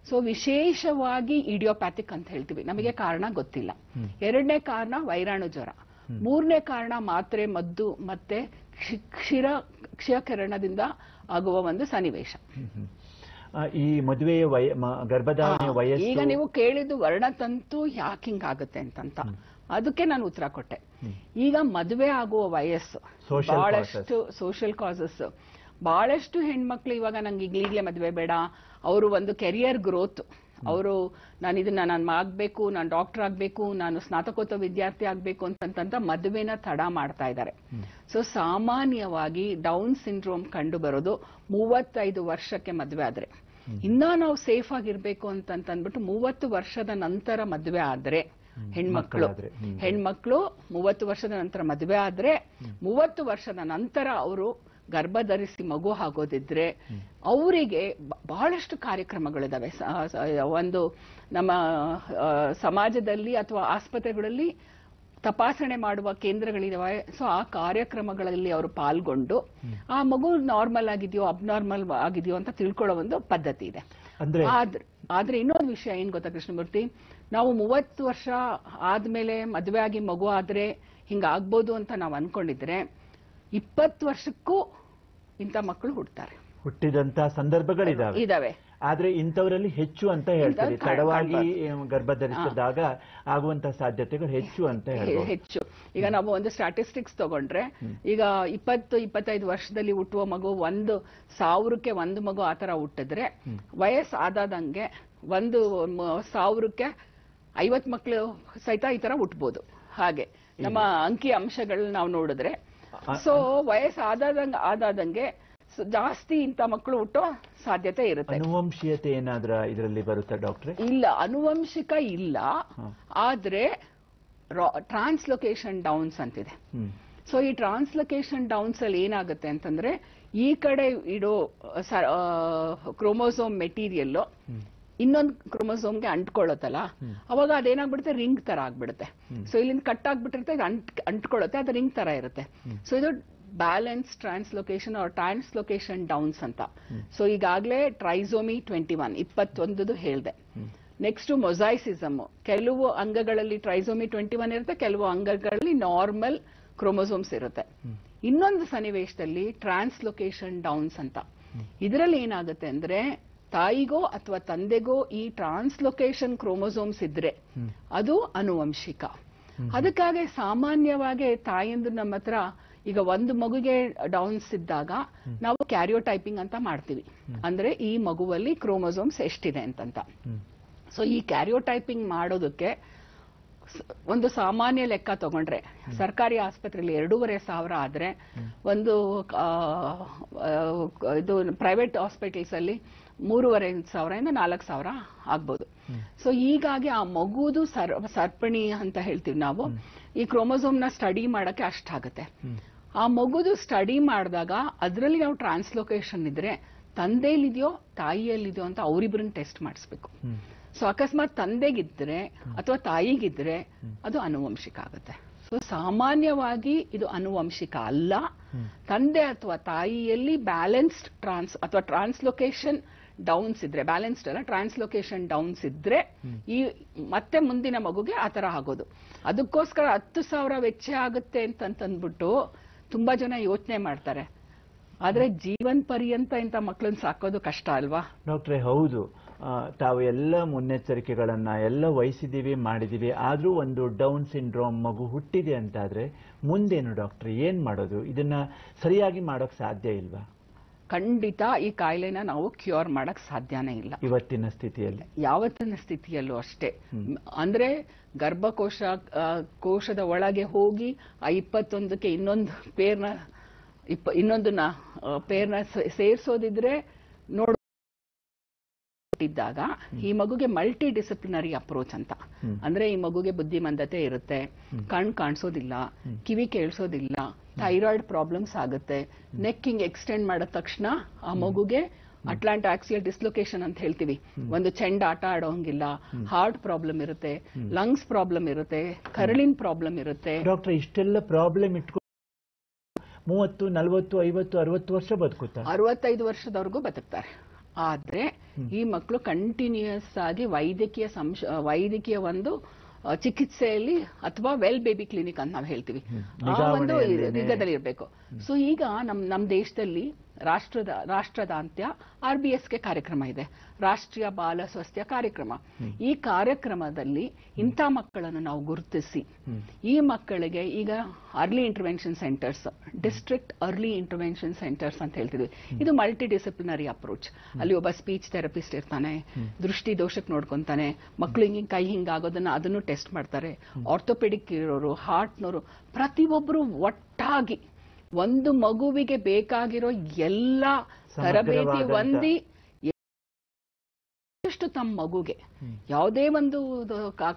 ಸೊ ವಿಶೇಷವಾಗಿ ಇಡಿಯೋಪ್ಯಾಥಿಕ್ ಅಂತ ಹೇಳ್ತೀವಿ. ನಮಗೆ ಕಾರಣ ಗೊತ್ತಿಲ್ಲ. ಎರಡನೇ ಕಾರಣ ವೈರಾಣು ಜ್ವರ. ಮೂರನೇ ಕಾರಣ ಮಾತ್ರೆ ಮದ್ದು ಮತ್ತೆ ಕ್ಷಿರ ಕ್ಷಯಕಿರಣದಿಂದ ಆಗುವ ಒಂದು ಸನ್ನಿವೇಶ. ಈ ಮದುವೆಯ ವಯ ಗರ್ಭಧಾರಣೆಯ ಈಗ ನೀವು ಕೇಳಿದ್ದು ವರ್ಣತಂತು ಯಾಕೆ ಹಿಂಗಾಗುತ್ತೆ ಅಂತಂತ. ಅದಕ್ಕೆ ನಾನು ಉತ್ತರ ಕೊಟ್ಟೆ. ಈಗ ಮದುವೆ ಆಗುವ ವಯಸ್ಸು ಬಹಳಷ್ಟು ಸೋಷಿಯಲ್ ಕಾಸಸ್ ಬಹಳಷ್ಟು ಹೆಣ್ಮಕ್ಳು ಇವಾಗ ನಂಗೆ ಈಗಲೀಗ್ಲೇ ಮದುವೆ ಬೇಡ. ಅವರು ಒಂದು ಕೆರಿಯರ್ ಗ್ರೋತ್ ಅವರು ನಾನು ಇದನ್ನ ನಾನು ಆಗ್ಬೇಕು ನಾನು ಡಾಕ್ಟರ್ ಆಗ್ಬೇಕು ನಾನು ಸ್ನಾತಕೋತ್ತರ ವಿದ್ಯಾರ್ಥಿ ಆಗ್ಬೇಕು ಅಂತಂತ ಮದುವೆನ ತಡ ಮಾಡ್ತಾ ಇದ್ದಾರೆ. ಸೊ ಸಾಮಾನ್ಯವಾಗಿ ಡೌನ್ ಸಿಂಡ್ರೋಮ್ ಕಂಡು ಬರೋದು ಮೂವತ್ತೈದು ವರ್ಷಕ್ಕೆ ಮದುವೆ ಆದ್ರೆ. ಇನ್ನ ನಾವು ಸೇಫ್ ಆಗಿರ್ಬೇಕು ಅಂತ ಅಂದ್ಬಿಟ್ಟು ಮೂವತ್ತು ವರ್ಷದ ನಂತರ ಮದುವೆ ಆದ್ರೆ ಹೆಣ್ಮಕ್ಳು. ಹೆಣ್ಮಕ್ಳು ಮೂವತ್ತು ವರ್ಷದ ನಂತರ ಮದುವೆ ಆದ್ರೆ ಮೂವತ್ತು ವರ್ಷದ ನಂತರ ಅವರು ಗರ್ಭ ಧರಿಸಿ ಮಗು ಆಗೋದಿದ್ರೆ ಅವರಿಗೆ ಬಹಳಷ್ಟು ಕಾರ್ಯಕ್ರಮಗಳಿದಾವೆ. ಒಂದು ನಮ್ಮ ಸಮಾಜದಲ್ಲಿ ಅಥವಾ ಆಸ್ಪತ್ರೆಗಳಲ್ಲಿ ತಪಾಸಣೆ ಮಾಡುವ ಕೇಂದ್ರಗಳಿದಾವೆ ಸೊ ಆ ಕಾರ್ಯಕ್ರಮಗಳಲ್ಲಿ ಅವರು ಪಾಲ್ಗೊಂಡು ಆ ಮಗು ನಾರ್ಮಲ್ ಆಗಿದೆಯೋ ಅಬ್ನಾರ್ಮಲ್ ಆಗಿದೆಯೋ ಅಂತ ತಿಳ್ಕೊಳ್ಳೋ ಒಂದು ಪದ್ಧತಿ ಇದೆ. ಆದ್ರೆ ಇನ್ನೊಂದು ವಿಷಯ ಏನ್ ಗೊತ್ತಾ ಕೃಷ್ಣಮೂರ್ತಿ? ನಾವು ಮೂವತ್ತು ವರ್ಷ ಆದ್ಮೇಲೆ ಮದುವೆ ಆಗಿ ಮಗು ಆದ್ರೆ ಹಿಂಗಾಗ್ಬೋದು ಅಂತ ನಾವು ಅನ್ಕೊಂಡಿದ್ರೆ ಇಪ್ಪತ್ತು ವರ್ಷಕ್ಕೂ ಇಂಥ ಮಕ್ಕಳು ಹುಡ್ತಾರೆ. ಹುಟ್ಟಿದಂತ ಸಂದರ್ಭಗಳಿದಾವೆ. ಇದಾವೆ. ಆದ್ರೆ ಇಂಥವರಲ್ಲಿ ಹೆಚ್ಚು ಅಂತ ಹೇಳ್ತಾರೆ. ತಡವಾಗಿ ಗರ್ಭ ಧರಿಸಿದಾಗ ಆಗುವಂತ ಸಾಧ್ಯತೆಗಳು ಹೆಚ್ಚು ಅಂತ ಹೇಳ್ತಾರೆ ಹೆಚ್ಚು. ಈಗ ನಾವು ಒಂದು ಸ್ಟಾಟಿಸ್ಟಿಕ್ಸ್ ತಗೊಂಡ್ರೆ ಈಗ ಇಪ್ಪತ್ತು ಇಪ್ಪತ್ತೈದು ವರ್ಷದಲ್ಲಿ ಹುಟ್ಟುವ ಮಗು ಒಂದು ಸಾವಿರಕ್ಕೆ ಒಂದು ಮಗು ಆತರ ಹುಟ್ಟಿದ್ರೆ ವಯಸ್ ಆದಾದಂಗೆ ಒಂದು ಸಾವಿರಕ್ಕೆ ಐವತ್ ಮಕ್ಳು ಸಹಿತ ಈ ತರ ಹುಟ್ಬೋದು. ಹಾಗೆ. ನಮ್ಮ ಅಂಕಿ ಅಂಶಗಳನ್ನ ನಾವು ನೋಡಿದ್ರೆ. ಸೊ ವಯಸ್ ಆದಾದಂಗೆ ಜಾಸ್ತಿ ಇಂಥ ಮಕ್ಕಳು ಹುಟ್ಟೋ ಸಾಧ್ಯತೆ ಇರುತ್ತೆ. ಅನುವಂಶೀಯತೆ ಏನಾದ್ರೂ ಇದರಲ್ಲಿ ಬರುತ್ತೆ ಡಾಕ್ಟ್ರೆ? ಇಲ್ಲ ಅನುವಂಶಿಕ ಇಲ್ಲ. ಆದ್ರೆ ಟ್ರಾನ್ಸ್ಲೊಕೇಶನ್ ಡೌನ್ಸ್ ಅಂತಿದೆ. ಸೊ ಈ ಟ್ರಾನ್ಸ್ಲೊಕೇಶನ್ ಡೌನ್ಸ್ ಅಲ್ಲಿ ಏನಾಗುತ್ತೆ ಅಂತಂದ್ರೆ ಈ ಕಡೆ ಇಡೋ ಕ್ರೋಮೋಸೋಮ್ ಮೆಟೀರಿಯಲ್ ಇನ್ನೊಂದು ಕ್ರೋಮೋಸೋಮ್ಗೆ ಅಂಟ್ಕೊಳ್ಳುತ್ತಲ್ಲ? ಅವಾಗ ಅದೇನಾಗ್ಬಿಡುತ್ತೆ? ರಿಂಗ್ ತರ ಆಗ್ಬಿಡುತ್ತೆ. ಸೊ ಇಲ್ಲಿಂದ ಕಟ್ ಆಗ್ಬಿಟ್ಟಿರುತ್ತೆ ಅಂಟ್ ಅಂಟ್ಕೊಳ್ಳುತ್ತೆ ಅದು ರಿಂಗ್ ತರ ಇರುತ್ತೆ. ಸೊ ಇದು balance translocation or translocation Down's ಅಂತ. ಸೊ ಈಗಾಗಲೇ ಟ್ರೈಸೋಮಿ ಟ್ವೆಂಟಿ ಒನ್ ಇಪ್ಪತ್ತೊಂದು ಹೇಳ್ದೆ ನೆಕ್ಸ್ಟ್ ಮೊಸೈಸಿಸಮ್ ಕೆಲವು ಅಂಗಗಳಲ್ಲಿ ಟ್ರೈಸೋಮಿ ಟ್ವೆಂಟಿ ಒನ್ ಇರುತ್ತೆ ಕೆಲವು ಅಂಗಗಳಲ್ಲಿ ನಾರ್ಮಲ್ ಕ್ರೋಮೋಸೋಮ್ಸ್ ಇರುತ್ತೆ. ಇನ್ನೊಂದು ಸನ್ನಿವೇಶದಲ್ಲಿ ಟ್ರಾನ್ಸ್ಲೊಕೇಶನ್ ಡೌನ್ಸ್ ಅಂತ. ಇದರಲ್ಲಿ ಏನಾಗುತ್ತೆ ಅಂದ್ರೆ ತಾಯಿಗೋ ಅಥವಾ ತಂದೆಗೋ ಈ ಟ್ರಾನ್ಸ್ಲೊಕೇಶನ್ ಕ್ರೋಮೋಸೋಮ್ಸ್ ಇದ್ರೆ ಅದು ಅನುವಂಶಿಕ ಅದಕ್ಕಾಗಿ ಸಾಮಾನ್ಯವಾಗಿ ತಾಯಂದು ನಮ್ಮ ಹತ್ರ ಈಗ ಒಂದು ಮಗುಗೆ ಡೌನ್ಸ್ ಇದ್ದಾಗ ನಾವು ಕ್ಯಾರಿಯೋಟೈಪಿಂಗ್ ಅಂತ ಮಾಡ್ತೀವಿ. ಅಂದ್ರೆ ಈ ಮಗುವಲ್ಲಿ ಕ್ರೋಮೋಸೋಮ್ಸ್ ಎಷ್ಟಿದೆ ಅಂತಂತ. ಸೊ ಈ ಕ್ಯಾರಿಯೋಟೈಪಿಂಗ್ ಮಾಡೋದಕ್ಕೆ ಒಂದು ಸಾಮಾನ್ಯ ಲೆಕ್ಕ ತಗೊಂಡ್ರೆ ಸರ್ಕಾರಿ ಆಸ್ಪತ್ರೆಯಲ್ಲಿ ಎರಡೂವರೆ ಸಾವಿರ ಆದ್ರೆ ಒಂದು ಇದು ಪ್ರೈವೇಟ್ ಹಾಸ್ಪಿಟಲ್ಸ್ ಅಲ್ಲಿ ಮೂರುವರೆ ಸಾವಿರದಿಂದ ನಾಲ್ಕು ಸಾವಿರ ಆಗ್ಬೋದು. ಸೊ ಹೀಗಾಗಿ ಆ ಮಗುದು ಸರ್ ಸರ್ಪಣಿ ಅಂತ ಹೇಳ್ತೀವಿ ನಾವು. ಈ ಕ್ರೋಮೋಸೋಮ್ನ ಸ್ಟಡಿ ಮಾಡಕ್ಕೆ ಅಷ್ಟಾಗುತ್ತೆ. ಆ ಮಗುದು ಸ್ಟಡಿ ಮಾಡಿದಾಗ ಅದರಲ್ಲಿ ನಾವು ಟ್ರಾನ್ಸ್ಲೊಕೇಶನ್ ಇದ್ರೆ ತಂದೆಯಲ್ಲಿದೆಯೋ ತಾಯಿಯಲ್ಲಿದೆಯೋ ಅಂತ ಅವರಿಬ್ಬರನ್ನ ಟೆಸ್ಟ್ ಮಾಡಿಸ್ಬೇಕು. ಸೊ ಅಕಸ್ಮಾತ್ ತಂದೆಗಿದ್ರೆ ಅಥವಾ ತಾಯಿಗಿದ್ರೆ ಅದು ಅನುವಂಶಿಕ ಆಗುತ್ತೆ. ಸೊ ಸಾಮಾನ್ಯವಾಗಿ ಇದು ಅನುವಂಶಿಕ ಅಲ್ಲ. ತಂದೆ ಅಥವಾ ತಾಯಿಯಲ್ಲಿ ಬ್ಯಾಲೆನ್ಸ್ಡ್ ಟ್ರಾನ್ಸ್ ಅಥವಾ ಟ್ರಾನ್ಸ್ಲೊಕೇಶನ್ ಡೌನ್ಸ್ ಇದ್ರೆ ಬ್ಯಾಲೆನ್ಸ್ಡ್ ಅಲ್ಲ ಟ್ರಾನ್ಸ್ಲೊಕೇಶನ್ ಡೌನ್ಸ್ ಇದ್ರೆ ಈ ಮತ್ತೆ ಮುಂದಿನ ಮಗುಗೆ ಆ ತರ ಆಗೋದು. ಅದಕ್ಕೋಸ್ಕರ ಹತ್ತು ಸಾವಿರ ವೆಚ್ಚ ಆಗುತ್ತೆ ಅಂತಂತಂದ್ಬಿಟ್ಟು ತುಂಬಾ ಜನ ಯೋಚನೆ ಮಾಡ್ತಾರೆ. ಆದ್ರೆ ಜೀವನ್ ಪರ್ಯಂತ ಇಂಥ ಮಕ್ಕಳನ್ನ ಸಾಕೋದು ಕಷ್ಟ ಅಲ್ವಾ? ಡಾಕ್ಟ್ರೆ ಹೌದು. ತಾವು ಎಲ್ಲ ಮುನ್ನೆಚ್ಚರಿಕೆಗಳನ್ನು ಎಲ್ಲ ವಹಿಸಿದ್ದೀವಿ ಮಾಡಿದೀವಿ ಆದರೂ ಒಂದು ಡೌನ್ ಸಿಂಡ್ರೋಮ್ ಮಗು ಹುಟ್ಟಿದೆ ಅಂತಾದರೆ ಮುಂದೇನು ಡಾಕ್ಟ್ರೆ ಏನು ಮಾಡೋದು? ಇದನ್ನ ಸರಿಯಾಗಿ ಮಾಡೋಕ್ ಸಾಧ್ಯ ಇಲ್ವಾ? ಖಂಡಿತ ಈ ಕಾಯಿಲೆನ ನಾವು ಕ್ಯೂರ್ ಮಾಡಕ್ ಸಾಧ್ಯನೇ ಇಲ್ಲ. ಇವತ್ತಿನ ಸ್ಥಿತಿಯಲ್ಲಿ? ಯಾವತ್ತಿನ ಸ್ಥಿತಿಯಲ್ಲೂ ಅಷ್ಟೇ. ಅಂದ್ರೆ ಗರ್ಭಕೋಶ ಕೋಶದ ಒಳಗೆ ಹೋಗಿ ಆ ಇಪ್ಪತ್ತೊಂದಕ್ಕೆ ಇನ್ನೊಂದು ಪೇರ್ನ ಇಪ್ಪ ಇನ್ನೊಂದನ್ನ ಪೇರ್ನ ಸೇರಿಸೋದಿದ್ರೆ ಸೇರ್ಸೋದಿದ್ರೆ ನೋಡ್ ಇದ್ದಾಗ ಈ ಮಗುಗೆ ಮಲ್ಟಿ ಡಿಸಿಪ್ಲಿನರಿ ಅಪ್ರೋಚ್ ಅಂತ ಅಂದ್ರೆ ಈ ಮಗುಗೆ ಬುದ್ಧಿಮಂದತೆ ಇರುತ್ತೆ ಕಣ್ ಕಾಣಿಸೋದಿಲ್ಲ ಕಿವಿ ಕೇಳಿಸೋದಿಲ್ಲ ಥೈರಾಯ್ಡ್ ಪ್ರಾಬ್ಲಮ್ಸ್ ಆಗುತ್ತೆ. ನೆಕ್ ಹಿಂಗ್ ಎಕ್ಸ್ಟೆಂಡ್ ಮಾಡಿದ ತಕ್ಷಣ ಆ ಮಗುಗೆ ಅಟ್ಲಾಂಟ್ ಆಕ್ಸಿಯಲ್ ಡಿಸ್ಲೊಕೇಶನ್ ಅಂತ ಹೇಳ್ತೀವಿ. ಒಂದು ಚೆಂಡ ಆಟ ಆಡೋಂಗಿಲ್ಲ ಹಾರ್ಟ್ ಪ್ರಾಬ್ಲಮ್ ಇರುತ್ತೆ ಲಂಗ್ಸ್ ಪ್ರಾಬ್ಲಮ್ ಇರುತ್ತೆ ಕರಳಿನ ಪ್ರಾಬ್ಲಮ್ ಇರುತ್ತೆ. ಡಾಕ್ಟರ್ ಇಷ್ಟೆಲ್ಲ ಪ್ರಾಬ್ಲಮ್ ಇಟ್ಕೊಂಡು ಮೂವತ್ತು ನಲವತ್ತು ಐವತ್ತು ಅರವತ್ತು ವರ್ಷ ಬದುಕುತ್ತಾರೆ ಅರವತ್ತೈದು ವರ್ಷದವರೆಗೂ ಬದುಕ್ತಾರೆ. ಆದ್ರೆ ಈ ಮಕ್ಕಳು ಕಂಟಿನ್ಯೂಯಸ್ ಆಗಿ ವೈದ್ಯಕೀಯ ಸಂಶ ವೈದ್ಯಕೀಯ ಒಂದು ಚಿಕಿತ್ಸೆಯಲ್ಲಿ ಅಥವಾ ವೆಲ್ ಬೇಬಿ ಕ್ಲಿನಿಕ್ ಅಂತ ನಾವು ಹೇಳ್ತೀವಿ. ಆ ಒಂದು ಇರಬೇಕು ಸೊ ಈಗ ನಮ್ ನಮ್ಮ ದೇಶದಲ್ಲಿ ರಾಷ್ಟ್ರದ ರಾಷ್ಟ್ರದಾಂತ್ಯ ಆರ್ ಬಿ ಎಸ್ಗೆ ಕಾರ್ಯಕ್ರಮ ಇದೆ. ರಾಷ್ಟ್ರೀಯ ಬಾಲ ಸ್ವಾಸ್ಥ್ಯ ಕಾರ್ಯಕ್ರಮ. ಈ ಕಾರ್ಯಕ್ರಮದಲ್ಲಿ ಇಂಥ ಮಕ್ಕಳನ್ನು ನಾವು ಗುರುತಿಸಿ. ಈ ಮಕ್ಕಳಿಗೆ ಈಗ early intervention centres district early intervention centres ಅಂತ ಹೇಳ್ತಿದ್ವಿ. ಇದು ಮಲ್ಟಿ ಡಿಸಿಪ್ಲಿನರಿ ಅಪ್ರೋಚ್ ಅಲ್ಲಿ ಒಬ್ಬ ಸ್ಪೀಚ್ ಥೆರಪಿಸ್ಟ್ ಇರ್ತಾನೆ ದೃಷ್ಟಿ ದೋಷಕ್ಕೆ ನೋಡ್ಕೊಂತಾನೆ ಮಕ್ಳು ಹಿಂಗೆ ಕೈ ಹಿಂಗಾಗೋದನ್ನ ಅದನ್ನು ಟೆಸ್ಟ್ ಮಾಡ್ತಾರೆ. ಆರ್ಥೋಪೆಡಿಕ್ ಇರೋರು ಹಾರ್ಟ್ನವರು ಪ್ರತಿಯೊಬ್ಬರು ಒಟ್ಟಾಗಿ ಒಂದು ಮಗುವಿಗೆ ಬೇಕಾಗಿರೋ ಎಲ್ಲ ತರಬೇತಿ ಹೊಂದಿ ಎಷ್ಟು ತಮ್ಮ ಮಗುಗೆ. ಯಾವುದೇ ಒಂದು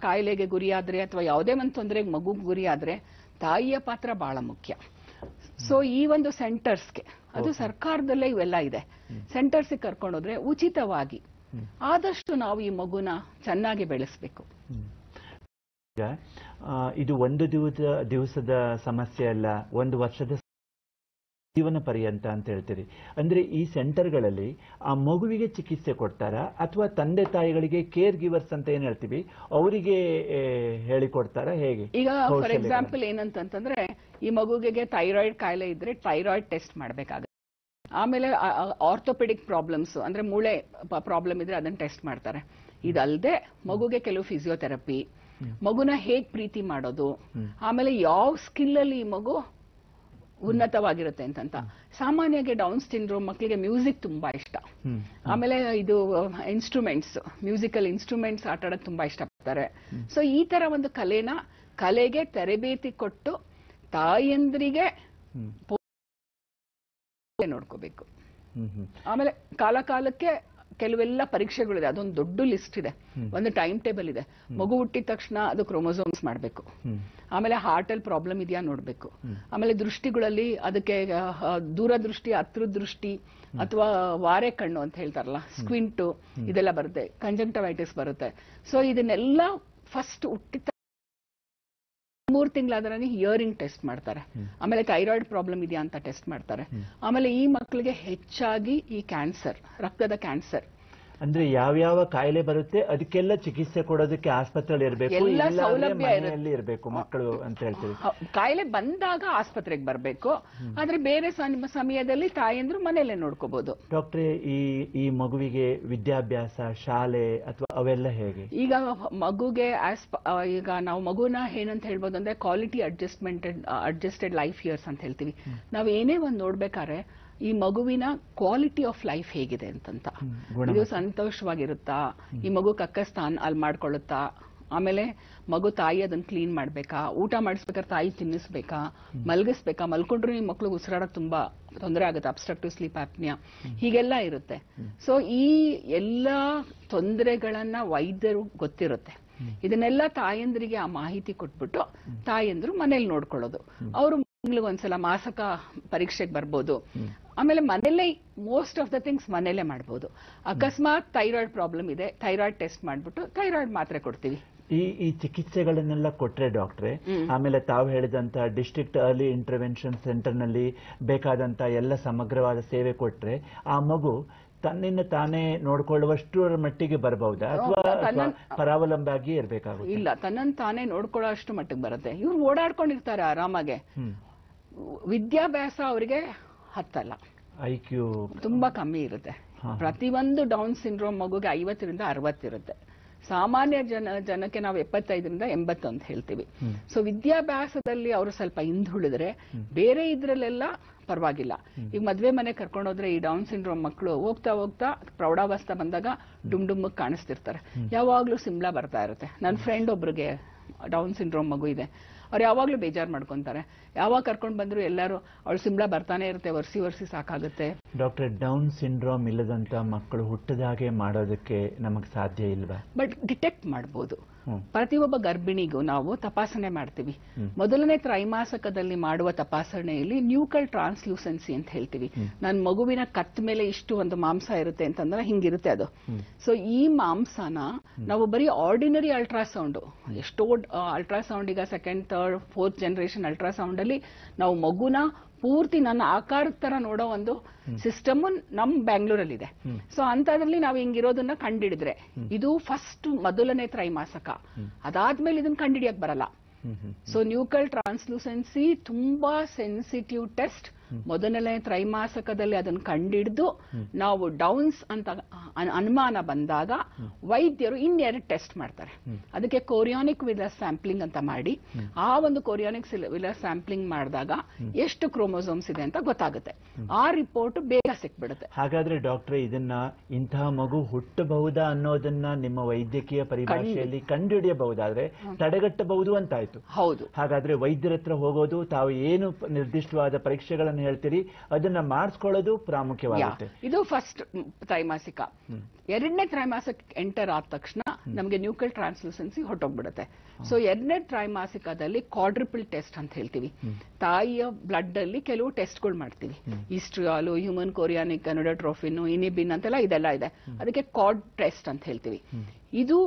ಕಾಯಿಲೆಗೆ ಗುರಿಯಾದ್ರೆ ಅಥವಾ ಯಾವುದೇ ಒಂದು ತೊಂದರೆಗೆ ಮಗು ಗುರಿಯಾದ್ರೆ ತಾಯಿಯ ಪಾತ್ರ ಬಹಳ ಮುಖ್ಯ. ಸೊ ಈ ಒಂದು ಸೆಂಟರ್ಸ್ಗೆ ಅದು ಸರ್ಕಾರದಲ್ಲೇ ಇವೆಲ್ಲ ಇದೆ. ಸೆಂಟರ್ಸ್ಗೆ ಕರ್ಕೊಂಡೋದ್ರೆ ಉಚಿತವಾಗಿ ಆದಷ್ಟು ನಾವು ಈ ಮಗುನ ಚೆನ್ನಾಗಿ ಬೆಳೆಸಬೇಕು. ಇದು ಒಂದು ದಿವಸ ದಿವಸದ ಸಮಸ್ಯೆ ಅಲ್ಲ ಒಂದು ವರ್ಷದ ಜೀವನ ಪರ್ಯಂತ ಅಂತ ಹೇಳ್ತೀರಿ. ಅಂದ್ರೆ ಈ ಸೆಂಟರ್ಗಳಲ್ಲಿ ಆ ಮಗುವಿಗೆ ಚಿಕಿತ್ಸೆ ಕೊಡ್ತಾರಾ ಅಥವಾ ತಂದೆ ತಾಯಿಗಳಿಗೆ ಕೇರ್ ಗಿವರ್ಸ್ ಅಂತ ಏನ್ ಹೇಳ್ತೀವಿ? ಅವರಿಗೆ ಹೇಳಿಕೊಡ್ತಾರಾ ಹೇಗೆ? ಈಗ ಫಾರ್? ಎಕ್ಸಾಂಪಲ್ ಏನಂತಂದ್ರೆ ಈ ಮಗುವಿಗೆ ಥೈರಾಯ್ಡ್ ಕಾಯಿಲೆ ಇದ್ರೆ ಥೈರಾಯ್ಡ್ ಟೆಸ್ಟ್ ಮಾಡಬೇಕಾಗುತ್ತೆ. ಆಮೇಲೆ ಆರ್ಥೋಪೆಡಿಕ್ ಪ್ರಾಬ್ಲಮ್ಸ್ ಅಂದ್ರೆ ಮೂಳೆ ಪ್ರಾಬ್ಲಮ್ ಇದ್ರೆ ಅದನ್ನ ಟೆಸ್ಟ್ ಮಾಡ್ತಾರೆ. ಇದಲ್ಲದೆ ಮಗುಗೆ ಕೆಲವು ಫಿಸಿಯೋಥೆರಪಿ ಮಗುನ ಹೇಗ್ ಪ್ರೀತಿ ಮಾಡೋದು ಆಮೇಲೆ ಯಾವ ಸ್ಕಿಲ್ ಅಲ್ಲಿ ಈ ಮಗು ಉನ್ನತವಾಗಿರುತ್ತೆ ಅಂತಂತ. ಸಾಮಾನ್ಯವಾಗಿ ಡೌನ್ ಸಿಂಡ್ರೋಮ್ ಮಕ್ಕಳಿಗೆ ಮ್ಯೂಸಿಕ್ ತುಂಬಾ ಇಷ್ಟ. ಆಮೇಲೆ ಇದು ಇನ್ಸ್ಟ್ರೂಮೆಂಟ್ಸ್ ಮ್ಯೂಸಿಕಲ್ ಇನ್ಸ್ಟ್ರೂಮೆಂಟ್ಸ್ ಆಟ ಆಡೋದು ತುಂಬಾ ಇಷ್ಟಪಡ್ತಾರೆ. ಸೊ ಈ ತರ ಒಂದು ಕಲೆನ ಕಲೆಗೆ ತರಬೇತಿ ಕೊಟ್ಟು ತಾಯಂದ್ರಿಗೆ. ನೋಡ್ಕೋಬೇಕು. ಆಮೇಲೆ ಕಾಲ ಕಾಲಕ್ಕೆ ಕೆಲವೆಲ್ಲ ಪರೀಕ್ಷೆಗಳಿದೆ. ಅದೊಂದು ದೊಡ್ಡ ಲಿಸ್ಟ್ ಇದೆ. ಒಂದು ಟೈಮ್ ಟೇಬಲ್ ಇದೆ ಮಗು ಹುಟ್ಟಿದ ತಕ್ಷಣ ಅದು ಕ್ರೋಮೋಸೋಮ್ಸ್ ಮಾಡಬೇಕು. ಆಮೇಲೆ ಹಾರ್ಟ್ ಅಲ್ಲಿ ಪ್ರಾಬ್ಲಮ್ ಇದೆಯಾ ನೋಡಬೇಕು. ಆಮೇಲೆ ದೃಷ್ಟಿಗಳಲ್ಲಿ ಅದಕ್ಕೆ ದೂರದೃಷ್ಟಿ ಹತ್ರ ದೃಷ್ಟಿ ಅಥವಾ ವಾರೆ ಕಣ್ಣು ಅಂತ ಹೇಳ್ತಾರಲ್ಲ ಸ್ಕ್ವಿಂಟು ಇದೆಲ್ಲ ಬರುತ್ತೆ. ಕಂಜಂಕ್ಟವೈಟಿಸ್ ಬರುತ್ತೆ. ಸೊ ಇದನ್ನೆಲ್ಲ ಫಸ್ಟ್ ಹುಟ್ಟಿದ ಮೂರ್ ತಿಂಗಳಾದ್ರೆ ಹಿಯರಿಂಗ್ ಟೆಸ್ಟ್ ಮಾಡ್ತಾರೆ. ಆಮೇಲೆ ಥೈರಾಯ್ಡ್ ಪ್ರಾಬ್ಲಮ್ ಇದೆಯಾ ಅಂತ ಟೆಸ್ಟ್ ಮಾಡ್ತಾರೆ. ಆಮೇಲೆ ಈ ಮಕ್ಕಳಿಗೆ ಹೆಚ್ಚಾಗಿ ಈ ಕ್ಯಾನ್ಸರ್ ರಕ್ತದ ಕ್ಯಾನ್ಸರ್ ಅಂದ್ರೆ ಯಾವ ಯಾವ ಕಾಯಿಲೆ ಬರುತ್ತೆ ಅದಕ್ಕೆಲ್ಲ ಚಿಕಿತ್ಸೆ ಕೊಡೋದಕ್ಕೆ ಆಸ್ಪತ್ರೆಯಲ್ಲಿ ಇರಬೇಕು ಎಲ್ಲ ಸೌಲಭ್ಯ ಇರುತ್ತೆ. ಮನೆಯಲ್ಲಿ ಇರಬೇಕು ಮಕ್ಕಳು ಅಂತ ಹೇಳ್ತೀವಿ ಕಾಯಿಲೆ ಬಂದಾಗ ಆಸ್ಪತ್ರೆಗೆ ಬರಬೇಕು. ಆದ್ರೆ ಬೇರೆ ಸಮ- ಸಮಯದಲ್ಲಿ ತಾಯಂದ್ರು ಮನೆಯಲ್ಲೇ ನೋಡ್ಕೋಬಹುದು ಡಾಕ್ಟ್ರೆ ಈ ಈ ಮಗುವಿಗೆ ವಿದ್ಯಾಭ್ಯಾಸ ಶಾಲೆ ಅಥವಾ ಅವೆಲ್ಲ ಹೇಗೆ? ಈಗ ಮಗುಗೆ ಆಸ್ ಈಗ ನಾವು ಮಗುನ ಏನಂತ ಹೇಳ್ಬೋದು ಅಂದ್ರೆ quality adjustment adjusted life years ಅಂತ ಹೇಳ್ತೀವಿ. ನಾವು ಏನೇ ಒಂದು ನೋಡ್ಬೇಕಾದ್ರೆ ಈ ಮಗುವಿನ ಕ್ವಾಲಿಟಿ ಆಫ್ ಲೈಫ್ ಹೇಗಿದೆ ಅಂತಂತ. ಮಗು ಇದು ಸಂತೋಷವಾಗಿರುತ್ತಾ ಈ ಮಗು ಕಕ್ಕ ಅಲ್ಲಿ ಮಾಡ್ಕೊಳ್ಳುತ್ತಾ ಆಮೇಲೆ ಮಗು ತಾಯಿ ಅದನ್ನ ಕ್ಲೀನ್ ಮಾಡ್ಬೇಕಾ ಊಟ ಮಾಡಿಸ್ಬೇಕಾದ್ರೆ ತಾಯಿ ತಿನ್ನಿಸ್ಬೇಕಾ ಮಲಗಿಸ್ಬೇಕಾ ಮಲ್ಕೊಂಡ್ರು ಈ ಮಕ್ಳಿಗೆ ಉಸಿರಾಡೋದು ತುಂಬಾ ತೊಂದರೆ ಆಗುತ್ತೆ ಅಬ್ಸ್ಟ್ರಕ್ಟಿವ್ ಸ್ಲೀಪ್ ಆಪ್ನಿಯಾ ಹೀಗೆಲ್ಲ ಇರುತ್ತೆ. ಸೊ ಈ ಎಲ್ಲ ತೊಂದರೆಗಳನ್ನ ವೈದ್ಯರು ಗೊತ್ತಿರುತ್ತೆ. ಇದನ್ನೆಲ್ಲ ತಾಯಂದ್ರಿಗೆ ಆ ಮಾಹಿತಿ ಕೊಟ್ಬಿಟ್ಟು ತಾಯಂದ್ರು ಮನೇಲಿ ನೋಡ್ಕೊಳ್ಳೋದು. ಅವರು ಒಂದ್ಸಲ ಮಾಸಕ ಪರೀಕ್ಷೆಗೆ ಬರ್ಬೋದು. ಆಮೇಲೆ ಮನೇಲೆ ಮೋಸ್ಟ್ ಆಫ್ ದ ಥಿಂಗ್ಸ್ ಮನೇಲೆ ಮಾಡ್ಬೋದು. ಅಕಸ್ಮಾತ್ ಥೈರಾಯ್ಡ್ ಪ್ರಾಬ್ಲಮ್ ಇದೆ ಥೈರಾಯ್ಡ್ ಟೆಸ್ಟ್ ಮಾಡ್ಬಿಟ್ಟು ಥೈರಾಯ್ಡ್ ಮಾತ್ರೆ ಕೊಡ್ತೀವಿ. ಈ ಈ ಚಿಕಿತ್ಸೆಗಳನ್ನೆಲ್ಲ ಕೊಟ್ರೆ ಡಾಕ್ಟ್ರೆ ಆಮೇಲೆ ತಾವು ಹೇಳಿದಂತ ಡಿಸ್ಟ್ರಿಕ್ಟ್ ಅರ್ಲಿ ಇಂಟರ್ವೆನ್ಷನ್ ಸೆಂಟರ್ನಲ್ಲಿ ಬೇಕಾದಂತ ಎಲ್ಲ ಸಮಗ್ರವಾದ ಸೇವೆ ಕೊಟ್ರೆ ಆ ಮಗು ತನ್ನಿಂದ ತಾನೇ ನೋಡ್ಕೊಳ್ಳುವಷ್ಟರ ಮಟ್ಟಿಗೆ ಬರಬಹುದಾ ಅಥವಾ ಪರಾವಲಂಬಾಗಿ ಪರಾವಲಂಬಿ ಇರ್ಬೇಕಾಗುತ್ತೆ? ಇಲ್ಲ ತನ್ನನ್ನು ತಾನೇ ನೋಡ್ಕೊಳ್ಳೋ ಅಷ್ಟು ಮಟ್ಟಿಗೆ ಬರುತ್ತೆ. ಇವ್ರು ಓಡಾಡ್ಕೊಂಡಿರ್ತಾರೆ ಆರಾಮಾಗೆ. ವಿದ್ಯಾಭ್ಯಾಸ ಅವರಿಗೆ ಹತ್ತಲ್ಲ. ಐ ಕ್ಯೂ ತುಂಬಾ ಕಮ್ಮಿ ಇರುತ್ತೆ. ಪ್ರತಿಯೊಂದು ಡೌನ್ ಸಿಂಡ್ರೋಮ್ ಮಗುಗೆ ಐವತ್ತರಿಂದ ಅರವತ್ತಿರುತ್ತೆ ಸಾಮಾನ್ಯ ಜನ ಜನಕ್ಕೆ ನಾವು ಎಪ್ಪತ್ತೈದರಿಂದ ಎಂಬತ್ತೊಂದು ಅಂತ ಹೇಳ್ತೀವಿ ಸೊ ವಿದ್ಯಾಭ್ಯಾಸದಲ್ಲಿ ಅವರು ಸ್ವಲ್ಪ ಹಿಂದುಳಿದ್ರೆ ಬೇರೆ ಇದ್ರಲ್ಲೆಲ್ಲ ಪರವಾಗಿಲ್ಲ. ಈಗ ಮದ್ವೆ ಮನೆ ಕರ್ಕೊಂಡೋದ್ರೆ ಈ ಡೌನ್ ಸಿಂಡ್ರೋಮ್ ಮಕ್ಕಳು ಹೋಗ್ತಾ ಹೋಗ್ತಾ ಪ್ರೌಢಾವಸ್ಥೆ ಬಂದಾಗ ಡುಮ್ ಡುಮ್ ಕಾಣಿಸ್ತಿರ್ತಾರೆ. ಯಾವಾಗ್ಲೂ ಸಿಮ್ಲಾ ಬರ್ತಾ ಇರುತ್ತೆ. ನನ್ನ ಫ್ರೆಂಡ್ ಒಬ್ರಿಗೆ ಡೌನ್ ಸಿಂಡ್ರೋಮ್ ಮಗು ಇದೆ. ಅವ್ರು ಯಾವಾಗಲೂ ಬೇಜಾರು ಮಾಡ್ಕೊಂತಾರೆ. ಯಾವಾಗ ಕರ್ಕೊಂಡ್ ಬಂದ್ರು ಎಲ್ಲರೂ ಅವಳು ಸಿಂಬಳ ಬರ್ತಾನೆ ಇರುತ್ತೆ ವರ್ಷಿ ವರ್ಷಿ ಸಾಕಾಗುತ್ತೆ. ಡಾಕ್ಟರ್ ಡೌನ್ ಸಿಂಡ್ರೋಮ್ ಇಲ್ಲದಂತ ಮಕ್ಕಳು ಹುಟ್ಟದಾಗೆ ಮಾಡೋದಕ್ಕೆ ನಮಗೆ ಸಾಧ್ಯ ಇಲ್ವಾ? ಬಟ್ ಡಿಟೆಕ್ಟ್ ಮಾಡ್ಬೋದು. ಪ್ರತಿಯೊಬ್ಬ ಗರ್ಭಿಣಿಗೂ ನಾವು ತಪಾಸಣೆ ಮಾಡ್ತೀವಿ. ಮೊದಲನೇ ತ್ರೈಮಾಸಕದಲ್ಲಿ ಮಾಡುವ ತಪಾಸಣೆಯಲ್ಲಿ ನ್ಯೂಕಲ್ ಟ್ರಾನ್ಸ್ಲ್ಯೂಸೆನ್ಸಿ ಅಂತ ಹೇಳ್ತೀವಿ. ನನ್ನ ಮಗುವಿನ ಕತ್ ಮೇಲೆ ಇಷ್ಟು ಒಂದು ಮಾಂಸ ಇರುತ್ತೆ ಅಂತಂದ್ರೆ ಹಿಂಗಿರುತ್ತೆ ಅದು. ಸೊ ಈ ಮಾಂಸನ ನಾವು ಬರೀ ಆರ್ಡಿನರಿ ಅಲ್ಟ್ರಾಸೌಂಡ್ ಎಷ್ಟೋ ಅಲ್ಟ್ರಾಸೌಂಡ್ ಈಗ second third fourth generation ultrasound ಅಲ್ಲಿ ನಾವು ಮಗುನ ಪೂರ್ತಿ ನನ್ನ ಆಕಾರದ ತರ ನೋಡೋ ಒಂದು ಸಿಸ್ಟಮ್ ನಮ್ ಬ್ಯಾಂಗ್ಳೂರಲ್ಲಿದೆ. ಸೊ ಅಂತದ್ರಲ್ಲಿ ನಾವು ಹಿಂಗಿರೋದನ್ನ ಕಂಡಿಡಿದ್ರೆ ಇದು ಫಸ್ಟ್ ಮೊದಲನೇ ತ್ರೈಮಾಸಕ. ಅದಾದ್ಮೇಲೆ ಇದನ್ನ ಕಂಡಿಡಿಯಕ್ ಬರಲ್ಲ. ಸೊ ನ್ಯೂಕಲ್ ಟ್ರಾನ್ಸ್ಲೂಸೆನ್ಸಿ ತುಂಬಾ ಸೆನ್ಸಿಟಿವ್ ಟೆಸ್ಟ್ ಮೊದಲನೇ ತ್ರೈಮಾಸಕದಲ್ಲಿ ಅದನ್ನು ಕಂಡಿಡಿದು ನಾವು ಡೌನ್ಸ್ ಅಂತ ಅನ್- ಅನುಮಾನ ಬಂದಾಗ ವೈದ್ಯರು ಇನ್ನೆರಡು ಟೆಸ್ಟ್ ಮಾಡ್ತಾರೆ. ಅದಕ್ಕೆ ಕೊರಿಯಾನಿಕ್ ವಿಲರ್ ಸ್ಯಾಂಪ್ಲಿಂಗ್ ಅಂತ ಮಾಡಿ ಆ ಒಂದು ಕೋರಿಯಾನಿಕ್ ವಿಲರ್ ಸ್ಯಾಂಪ್ಲಿಂಗ್ ಮಾಡಿದಾಗ ಎಷ್ಟು ಕ್ರೋಮೋಸೋಮ್ಸ್ ಇದೆ ಅಂತ ಗೊತ್ತಾಗುತ್ತೆ. ಆ ರಿಪೋರ್ಟ್ ಬೇಗ ಸಿಕ್ಬಿಡುತ್ತೆ. ಹಾಗಾದ್ರೆ ಡಾಕ್ಟರ್ ಇದನ್ನ ಇಂತಹ ಮಗು ಹುಟ್ಟಬಹುದಾ ಅನ್ನೋದನ್ನ ನಿಮ್ಮ ವೈದ್ಯಕೀಯ ಪರಿಭಾಷೆಯಲ್ಲಿ ಕಂಡುಹಿಡಿಯಬಹುದಾದ್ರೆ ತಡೆಗಟ್ಟಬಹುದು ಅಂತಾಯ್ತು. ಹೌದು. ಹಾಗಾದ್ರೆ ವೈದ್ಯರ ಹತ್ರ ಹೋಗೋದು ತಾವು ಏನು ನಿರ್ದಿಷ್ಟವಾದ ಪರೀಕ್ಷೆಗಳನ್ನು ಹೇಳ್ತೀರಿ ಅದನ್ನ ಮಾಡಿಸ್ಕೊಳ್ಳೋದು ಪ್ರಾಮುಖ್ಯವಾಗುತ್ತೆ. ಇದು ಫಸ್ಟ್ ತ್ರೈಮಾಸಿಕ. ಎರಡನೇ ತ್ರೈಮಾಸಿಕ ಎಂಟರ್ ಆದ ತಕ್ಷಣ ನಮಗೆ ನ್ಯೂಕಲ್ ಟ್ರಾನ್ಸ್ಲೂಸೆನ್ಸಿ ಹೊಟ್ಟೋಗ್ಬಿಡುತ್ತೆ ಸೊ ಎರಡನೇ ತ್ರೈಮಾಸಿಕದಲ್ಲಿ ಕ್ವಾಡ್ರಿಪಲ್ ಟೆಸ್ಟ್ ಅಂತ ಹೇಳ್ತೀವಿ. ತಾಯಿಯ ಬ್ಲಡ್ ಅಲ್ಲಿ ಕೆಲವು ಟೆಸ್ಟ್ಗಳು ಮಾಡ್ತೀವಿ. ಇಸ್ಟ್ರಿಯಾಲು ಹ್ಯೂಮನ್ ಕೊರಿಯಾನಿಕ್ ಅನೋಡೋಟ್ರೋಫಿನ್ ಇನಿಬಿನ್ ಅಂತೆಲ್ಲ ಇದೆಲ್ಲ ಇದೆ. ಅದಕ್ಕೆ ಕಾಡ್ ಟೆಸ್ಟ್ ಅಂತ ಹೇಳ್ತೀವಿ. ಇದು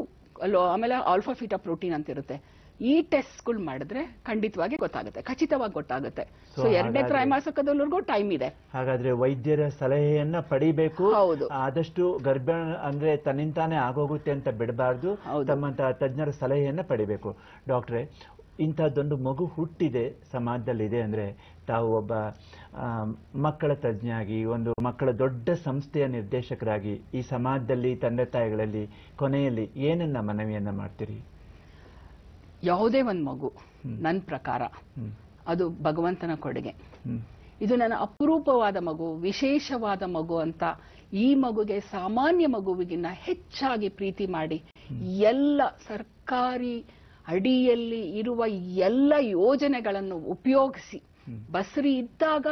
ಆಮೇಲೆ ಆಲ್ಫಾ ಫೀಟಾ ಪ್ರೋಟೀನ್ ಅಂತ ಇರುತ್ತೆ ಈ ಟೆಸ್ಟ್ಗಳು ಮಾಡಿದ್ರೆ ಖಂಡಿತವಾಗಿ ಗೊತ್ತಾಗುತ್ತೆ ಖಚಿತವಾಗಿ ಗೊತ್ತಾಗುತ್ತೆ. ಸೊ ಎರಡನೇ ತ್ರೈಮಾಸಕದಲ್ಲೂ ಟೈಮ್ ಇದೆ. ಹಾಗಾದ್ರೆ ವೈದ್ಯರ ಸಲಹೆಯನ್ನ ಪಡಿಬೇಕು. ಹೌದು. ಆದಷ್ಟು ಗರ್ಭ ಅಂದ್ರೆ ತನ್ನಿಂತಾನೇ ಆಗೋಗುತ್ತೆ ಅಂತ ಬಿಡಬಾರ್ದು. ತಮ್ಮಂತ ತಜ್ಞರ ಸಲಹೆಯನ್ನ ಪಡಿಬೇಕು. ಡಾಕ್ಟ್ರೆ ಇಂಥದ್ದೊಂದು ಮಗು ಹುಟ್ಟಿದೆ ಸಮಾಜದಲ್ಲಿದೆ ಅಂದ್ರೆ ತಾವು ಒಬ್ಬ ಮಕ್ಕಳ ತಜ್ಞಾಗಿ ಒಂದು ಮಕ್ಕಳ ದೊಡ್ಡ ಸಂಸ್ಥೆಯ ನಿರ್ದೇಶಕರಾಗಿ ಈ ಸಮಾಜದಲ್ಲಿ ತಂದೆ ತಾಯಿಗಳಲ್ಲಿ ಕೊನೆಯಲ್ಲಿ ಏನನ್ನ ಮನವಿಯನ್ನ ಮಾಡ್ತೀರಿ? ಯಾವುದೇ ಒಂದು ಮಗು ನನ್ನ ಪ್ರಕಾರ. ಅದು ಭಗವಂತನ ಕೊಡುಗೆ. ಇದು ನನ್ನ ಅಪರೂಪವಾದ ಮಗು ವಿಶೇಷವಾದ ಮಗು ಅಂತ ಈ ಮಗುಗೆ ಸಾಮಾನ್ಯ ಮಗುವಿಗಿನ್ನ ಹೆಚ್ಚಾಗಿ ಪ್ರೀತಿ ಮಾಡಿ ಎಲ್ಲ ಸರ್ಕಾರಿ ಅಡಿಯಲ್ಲಿ ಇರುವ ಎಲ್ಲ ಯೋಜನೆಗಳನ್ನು ಉಪಯೋಗಿಸಿ ಬಸರಿ ಇದ್ದಾಗ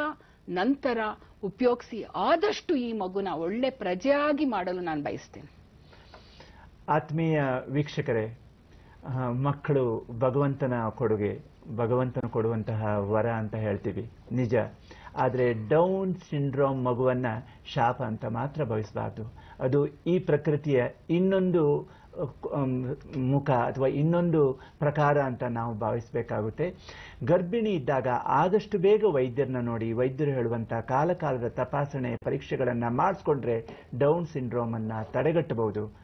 ನಂತರ ಉಪಯೋಗಿಸಿ ಆದಷ್ಟು ಈ ಮಗುನ ಒಳ್ಳೆ ಪ್ರಜೆಯಾಗಿ ಮಾಡಲು ನಾನು ಬಯಸ್ತೇನೆ. ಆತ್ಮೀಯ ವೀಕ್ಷಕರೇ ಮಕ್ಕಳು ಭಗವಂತನ ಕೊಡುಗೆ, ಭಗವಂತನ ಕೊಡುವಂತಹ ವರ ಅಂತ ಹೇಳ್ತೀವಿ. ನಿಜ. ಆದರೆ ಡೌನ್ ಸಿಂಡ್ರೋಮ್ ಮಗುವನ್ನ ಶಾಪ ಅಂತ ಮಾತ್ರ ಭಾವಿಸಬಾರ್ದು ಅದು ಈ ಪ್ರಕೃತಿಯ ಇನ್ನೊಂದು ಮುಖ ಅಥವಾ ಇನ್ನೊಂದು ಪ್ರಕಾರ ಅಂತ ನಾವು ಭಾವಿಸಬೇಕಾಗುತ್ತೆ. ಗರ್ಭಿಣಿ ಇದ್ದಾಗ ಆದಷ್ಟು ಬೇಗ ವೈದ್ಯರನ್ನ ನೋಡಿ, ವೈದ್ಯರು ಹೇಳುವಂಥ ಕಾಲಕಾಲದ ತಪಾಸಣೆ ಪರೀಕ್ಷೆಗಳನ್ನು ಮಾಡಿಸ್ಕೊಂಡ್ರೆ ಡೌನ್ ಸಿಂಡ್ರೋಮನ್ನು ತಡೆಗಟ್ಟಬಹುದು.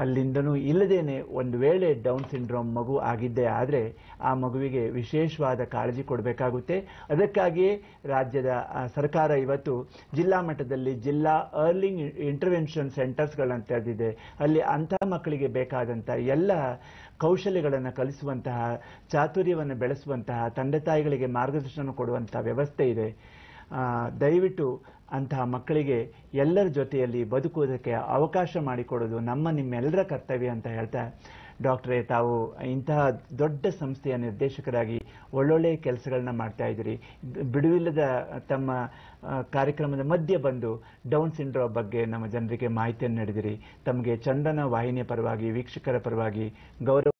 ಅಲ್ಲಿಂದನೂ ಇಲ್ಲದೇನೆ ಒಂದು ವೇಳೆ ಡೌನ್ ಸಿಂಡ್ರೋಮ್ ಮಗು ಆಗಿದ್ದೇ ಆದರೆ ಆ ಮಗುವಿಗೆ ವಿಶೇಷವಾದ ಕಾಳಜಿ ಕೊಡಬೇಕಾಗುತ್ತೆ. ಅದಕ್ಕಾಗಿಯೇ ರಾಜ್ಯದ ಸರ್ಕಾರ ಇವತ್ತು ಜಿಲ್ಲಾ ಮಟ್ಟದಲ್ಲಿ ಜಿಲ್ಲಾ ಅರ್ಲಿಂಗ್ ಇಂಟರ್ವೆನ್ಷನ್ ಸೆಂಟರ್ಸ್ಗಳನ್ನು ತೆರೆದಿದೆ. ಅಲ್ಲಿ ಅಂಥ ಮಕ್ಕಳಿಗೆ ಬೇಕಾದಂಥ ಎಲ್ಲ ಕೌಶಲ್ಯಗಳನ್ನು ಕಲಿಸುವಂತಹ, ಚಾತುರ್ಯವನ್ನು ಬೆಳೆಸುವಂತಹ, ತಂದೆ ತಾಯಿಗಳಿಗೆ ಮಾರ್ಗದರ್ಶನ ಕೊಡುವಂಥ ವ್ಯವಸ್ಥೆ ಇದೆ. ದಯವಿಟ್ಟು ಅಂತಹ ಮಕ್ಕಳಿಗೆ ಎಲ್ಲರ ಜೊತೆಯಲ್ಲಿ ಬದುಕುವುದಕ್ಕೆ ಅವಕಾಶ ಮಾಡಿಕೊಡೋದು ನಮ್ಮ ನಿಮ್ಮೆಲ್ಲರ ಕರ್ತವ್ಯ ಅಂತ ಹೇಳ್ತಾ ಡಾಕ್ಟ್ರೇ, ತಾವು ಇಂತಹ ದೊಡ್ಡ ಸಂಸ್ಥೆಯ ನಿರ್ದೇಶಕರಾಗಿ ಒಳ್ಳೊಳ್ಳೆಯ ಕೆಲಸಗಳನ್ನ ಮಾಡ್ತಾ ಇದ್ದೀರಿ. ಬಿಡುವಿಲ್ಲದ ತಮ್ಮ ಕಾರ್ಯಕ್ರಮದ ಮಧ್ಯೆ ಬಂದು ಡೌನ್ ಸಿಂಡ್ರೋಮ್ ಬಗ್ಗೆ ನಮ್ಮ ಜನರಿಗೆ ಮಾಹಿತಿಯನ್ನು ನೀಡಿದಿರಿ. ತಮಗೆ ಚಂದನ ವಾಹಿನಿಯ ಪರವಾಗಿ, ವೀಕ್ಷಕರ ಪರವಾಗಿ ಗೌರವ